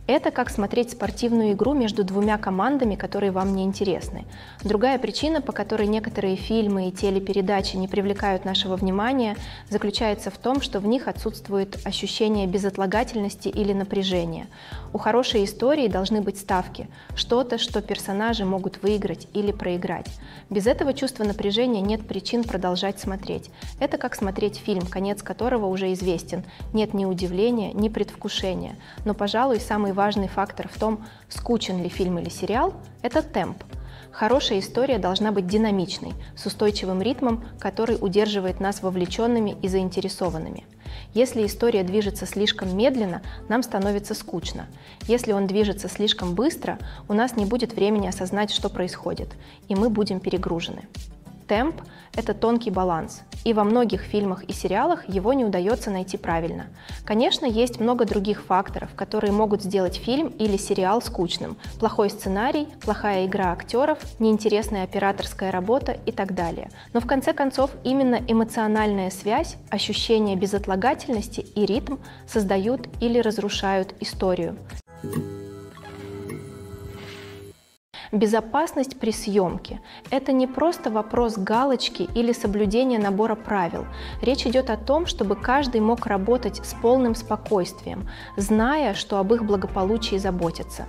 Это как смотреть спортивную игру между двумя командами, которые вам не интересны. Другая причина, по которой некоторые фильмы и телепередачи не привлекают нашего внимания, заключается в том, что в них отсутствует ощущение безотлагательности или напряжения. У хорошей истории должны быть ставки, что-то, что персонажи могут выиграть или проиграть. Без этого чувства напряжения нет причин продолжать смотреть. Это как смотреть фильм, конец которого уже известен. Нет ни удивления, ни предвкушения. Но, пожалуй, самый важный фактор в том, скучен ли фильм или сериал, это темп. Хорошая история должна быть динамичной, с устойчивым ритмом, который удерживает нас вовлеченными и заинтересованными. Если история движется слишком медленно, нам становится скучно. Если он движется слишком быстро, у нас не будет времени осознать, что происходит, и мы будем перегружены. Темп – это тонкий баланс, и во многих фильмах и сериалах его не удается найти правильно. Конечно, есть много других факторов, которые могут сделать фильм или сериал скучным. Плохой сценарий, плохая игра актеров, неинтересная операторская работа и так далее. Но в конце концов именно эмоциональная связь, ощущение безотлагательности и ритм создают или разрушают историю. Безопасность при съемке – это не просто вопрос галочки или соблюдения набора правил. Речь идет о том, чтобы каждый мог работать с полным спокойствием, зная, что об их благополучии заботятся.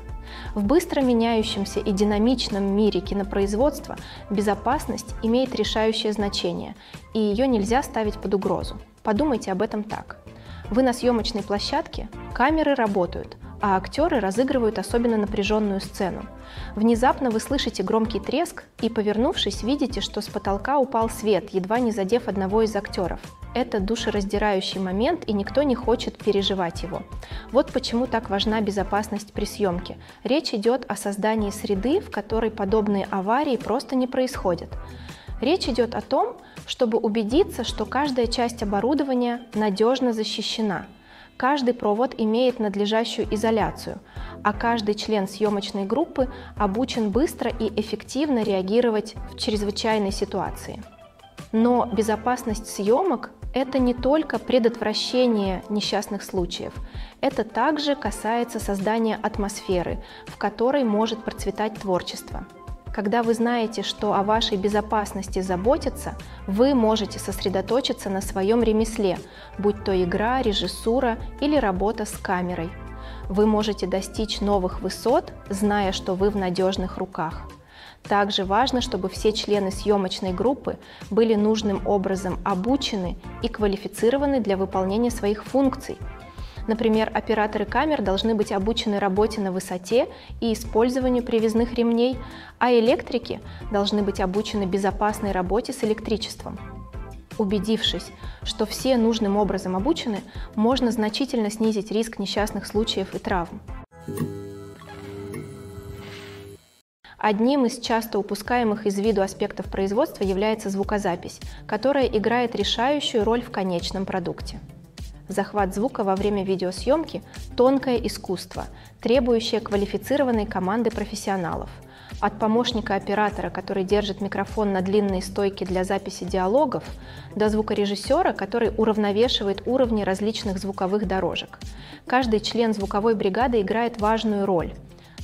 В быстро меняющемся и динамичном мире кинопроизводства безопасность имеет решающее значение, и ее нельзя ставить под угрозу. Подумайте об этом так. Вы на съемочной площадке, камеры работают – а актеры разыгрывают особенно напряженную сцену. Внезапно вы слышите громкий треск и, повернувшись, видите, что с потолка упал свет, едва не задев одного из актеров. Это душераздирающий момент, и никто не хочет переживать его. Вот почему так важна безопасность при съемке. Речь идет о создании среды, в которой подобные аварии просто не происходят. Речь идет о том, чтобы убедиться, что каждая часть оборудования надежно защищена – Каждый провод имеет надлежащую изоляцию, а каждый член съемочной группы обучен быстро и эффективно реагировать в чрезвычайной ситуации. Но безопасность съемок – это не только предотвращение несчастных случаев, это также касается создания атмосферы, в которой может процветать творчество. Когда вы знаете, что о вашей безопасности заботятся, вы можете сосредоточиться на своем ремесле, будь то игра, режиссура или работа с камерой. Вы можете достичь новых высот, зная, что вы в надежных руках. Также важно, чтобы все члены съемочной группы были нужным образом обучены и квалифицированы для выполнения своих функций – Например, операторы камер должны быть обучены работе на высоте и использованию привязных ремней, а электрики должны быть обучены безопасной работе с электричеством. Убедившись, что все нужным образом обучены, можно значительно снизить риск несчастных случаев и травм. Одним из часто упускаемых из виду аспектов производства является звукозапись, которая играет решающую роль в конечном продукте. Захват звука во время видеосъемки – тонкое искусство, требующее квалифицированной команды профессионалов. От помощника оператора, который держит микрофон на длинной стойке для записи диалогов, до звукорежиссера, который уравновешивает уровни различных звуковых дорожек. Каждый член звуковой бригады играет важную роль,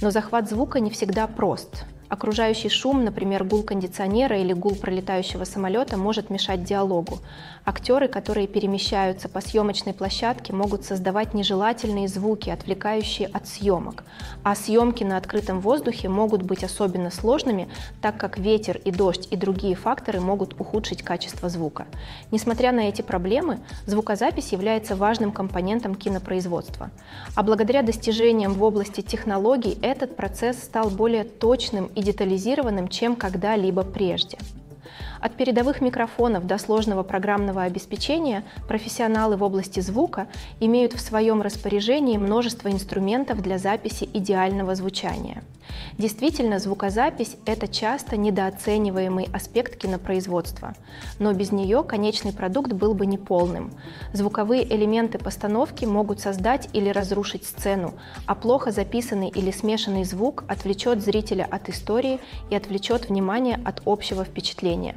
но захват звука не всегда прост. Окружающий шум, например, гул кондиционера или гул пролетающего самолета, может мешать диалогу. Актеры, которые перемещаются по съемочной площадке, могут создавать нежелательные звуки, отвлекающие от съемок. А съемки на открытом воздухе могут быть особенно сложными, так как ветер и дождь и другие факторы могут ухудшить качество звука. Несмотря на эти проблемы, звукозапись является важным компонентом кинопроизводства. А благодаря достижениям в области технологий этот процесс стал более точным и детализированным, чем когда-либо прежде. От передовых микрофонов до сложного программного обеспечения профессионалы в области звука имеют в своем распоряжении множество инструментов для записи идеального звучания. Действительно, звукозапись – это часто недооцениваемый аспект кинопроизводства, но без нее конечный продукт был бы неполным. Звуковые элементы постановки могут создать или разрушить сцену, а плохо записанный или смешанный звук отвлечет зрителя от истории и отвлечет внимание от общего впечатления.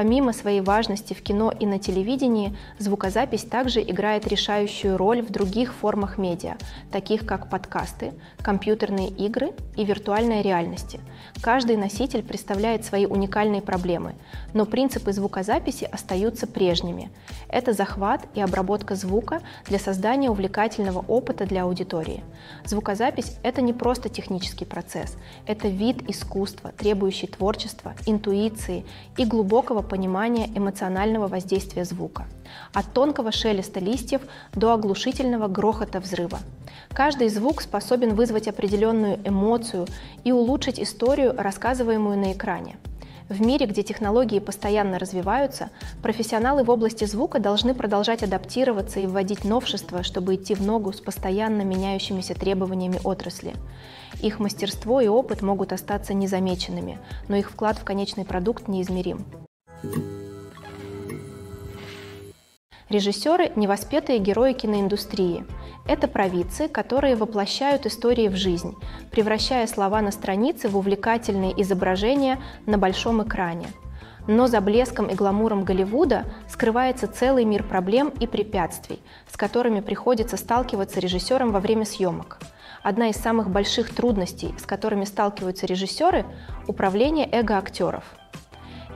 Помимо своей важности в кино и на телевидении, звукозапись также играет решающую роль в других формах медиа, таких как подкасты, компьютерные игры и виртуальная реальности. Каждый носитель представляет свои уникальные проблемы, но принципы звукозаписи остаются прежними. Это захват и обработка звука для создания увлекательного опыта для аудитории. Звукозапись – это не просто технический процесс, это вид искусства, требующий творчества, интуиции и глубокого понимания эмоционального воздействия звука, от тонкого шелеста листьев до оглушительного грохота взрыва. Каждый звук способен вызвать определенную эмоцию и улучшить историю, рассказываемую на экране. В мире, где технологии постоянно развиваются, профессионалы в области звука должны продолжать адаптироваться и вводить новшества, чтобы идти в ногу с постоянно меняющимися требованиями отрасли. Их мастерство и опыт могут остаться незамеченными, но их вклад в конечный продукт неизмерим. Режиссеры – невоспетые герои киноиндустрии. Это провидцы, которые воплощают истории в жизнь, превращая слова на странице в увлекательные изображения на большом экране. Но за блеском и гламуром Голливуда скрывается целый мир проблем и препятствий, с которыми приходится сталкиваться режиссерам во время съемок. Одна из самых больших трудностей, с которыми сталкиваются режиссеры – управление эго актеров –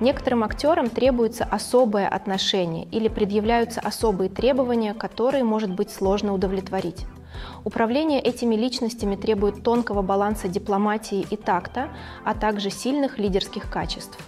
Некоторым актерам требуется особое отношение или предъявляются особые требования, которые может быть сложно удовлетворить. Управление этими личностями требует тонкого баланса дипломатии и такта, а также сильных лидерских качеств.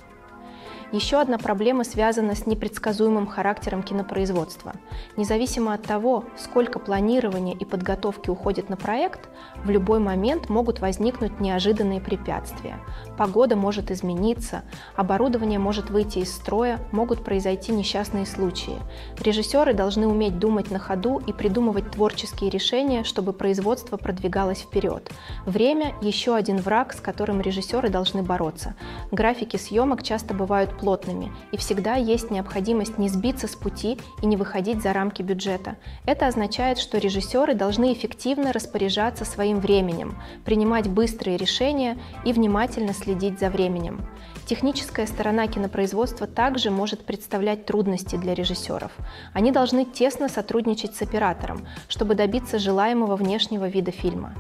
Еще одна проблема связана с непредсказуемым характером кинопроизводства. Независимо от того, сколько планирования и подготовки уходит на проект, в любой момент могут возникнуть неожиданные препятствия. Погода может измениться, оборудование может выйти из строя, могут произойти несчастные случаи. Режиссеры должны уметь думать на ходу и придумывать творческие решения, чтобы производство продвигалось вперед. Время – еще один враг, с которым режиссеры должны бороться. Графики съемок часто бывают плотными, и всегда есть необходимость не сбиться с пути и не выходить за рамки бюджета. Это означает, что режиссеры должны эффективно распоряжаться своим временем, принимать быстрые решения и внимательно следить за временем. Техническая сторона кинопроизводства также может представлять трудности для режиссеров. Они должны тесно сотрудничать с оператором, чтобы добиться желаемого внешнего вида фильма.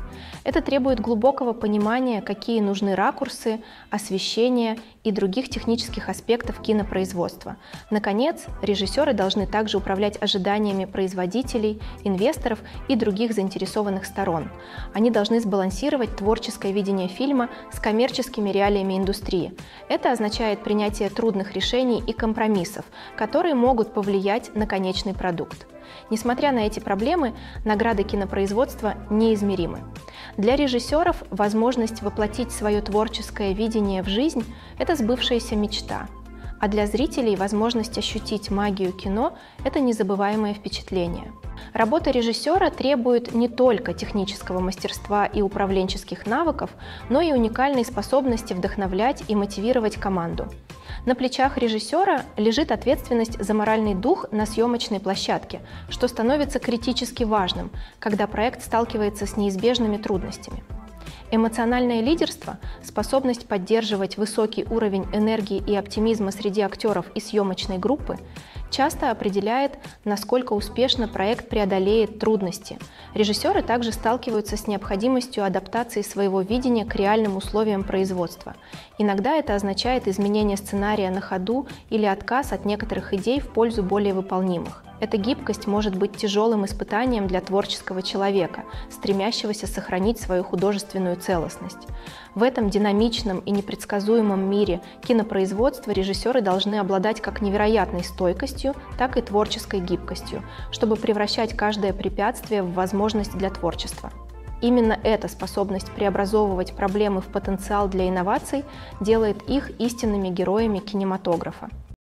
Это требует глубокого понимания, какие нужны ракурсы, освещение и других технических аспектов кинопроизводства. Наконец, режиссеры должны также управлять ожиданиями производителей, инвесторов и других заинтересованных сторон. Они должны сбалансировать творческое видение фильма с коммерческими реалиями индустрии. Это означает принятие трудных решений и компромиссов, которые могут повлиять на конечный продукт. Несмотря на эти проблемы, награды кинопроизводства неизмеримы. Для режиссеров возможность воплотить свое творческое видение в жизнь – это сбывшаяся мечта. А для зрителей возможность ощутить магию кино – это незабываемое впечатление. Работа режиссера требует не только технического мастерства и управленческих навыков, но и уникальной способности вдохновлять и мотивировать команду. На плечах режиссера лежит ответственность за моральный дух на съемочной площадке, что становится критически важным, когда проект сталкивается с неизбежными трудностями. Эмоциональное лидерство, способность поддерживать высокий уровень энергии и оптимизма среди актеров и съемочной группы часто определяет, насколько успешно проект преодолеет трудности. Режиссеры также сталкиваются с необходимостью адаптации своего видения к реальным условиям производства. Иногда это означает изменение сценария на ходу или отказ от некоторых идей в пользу более выполнимых. Эта гибкость может быть тяжелым испытанием для творческого человека, стремящегося сохранить свою художественную целостность. В этом динамичном и непредсказуемом мире кинопроизводства режиссеры должны обладать как невероятной стойкостью, так и творческой гибкостью, чтобы превращать каждое препятствие в возможность для творчества. Именно эта способность преобразовывать проблемы в потенциал для инноваций делает их истинными героями кинематографа.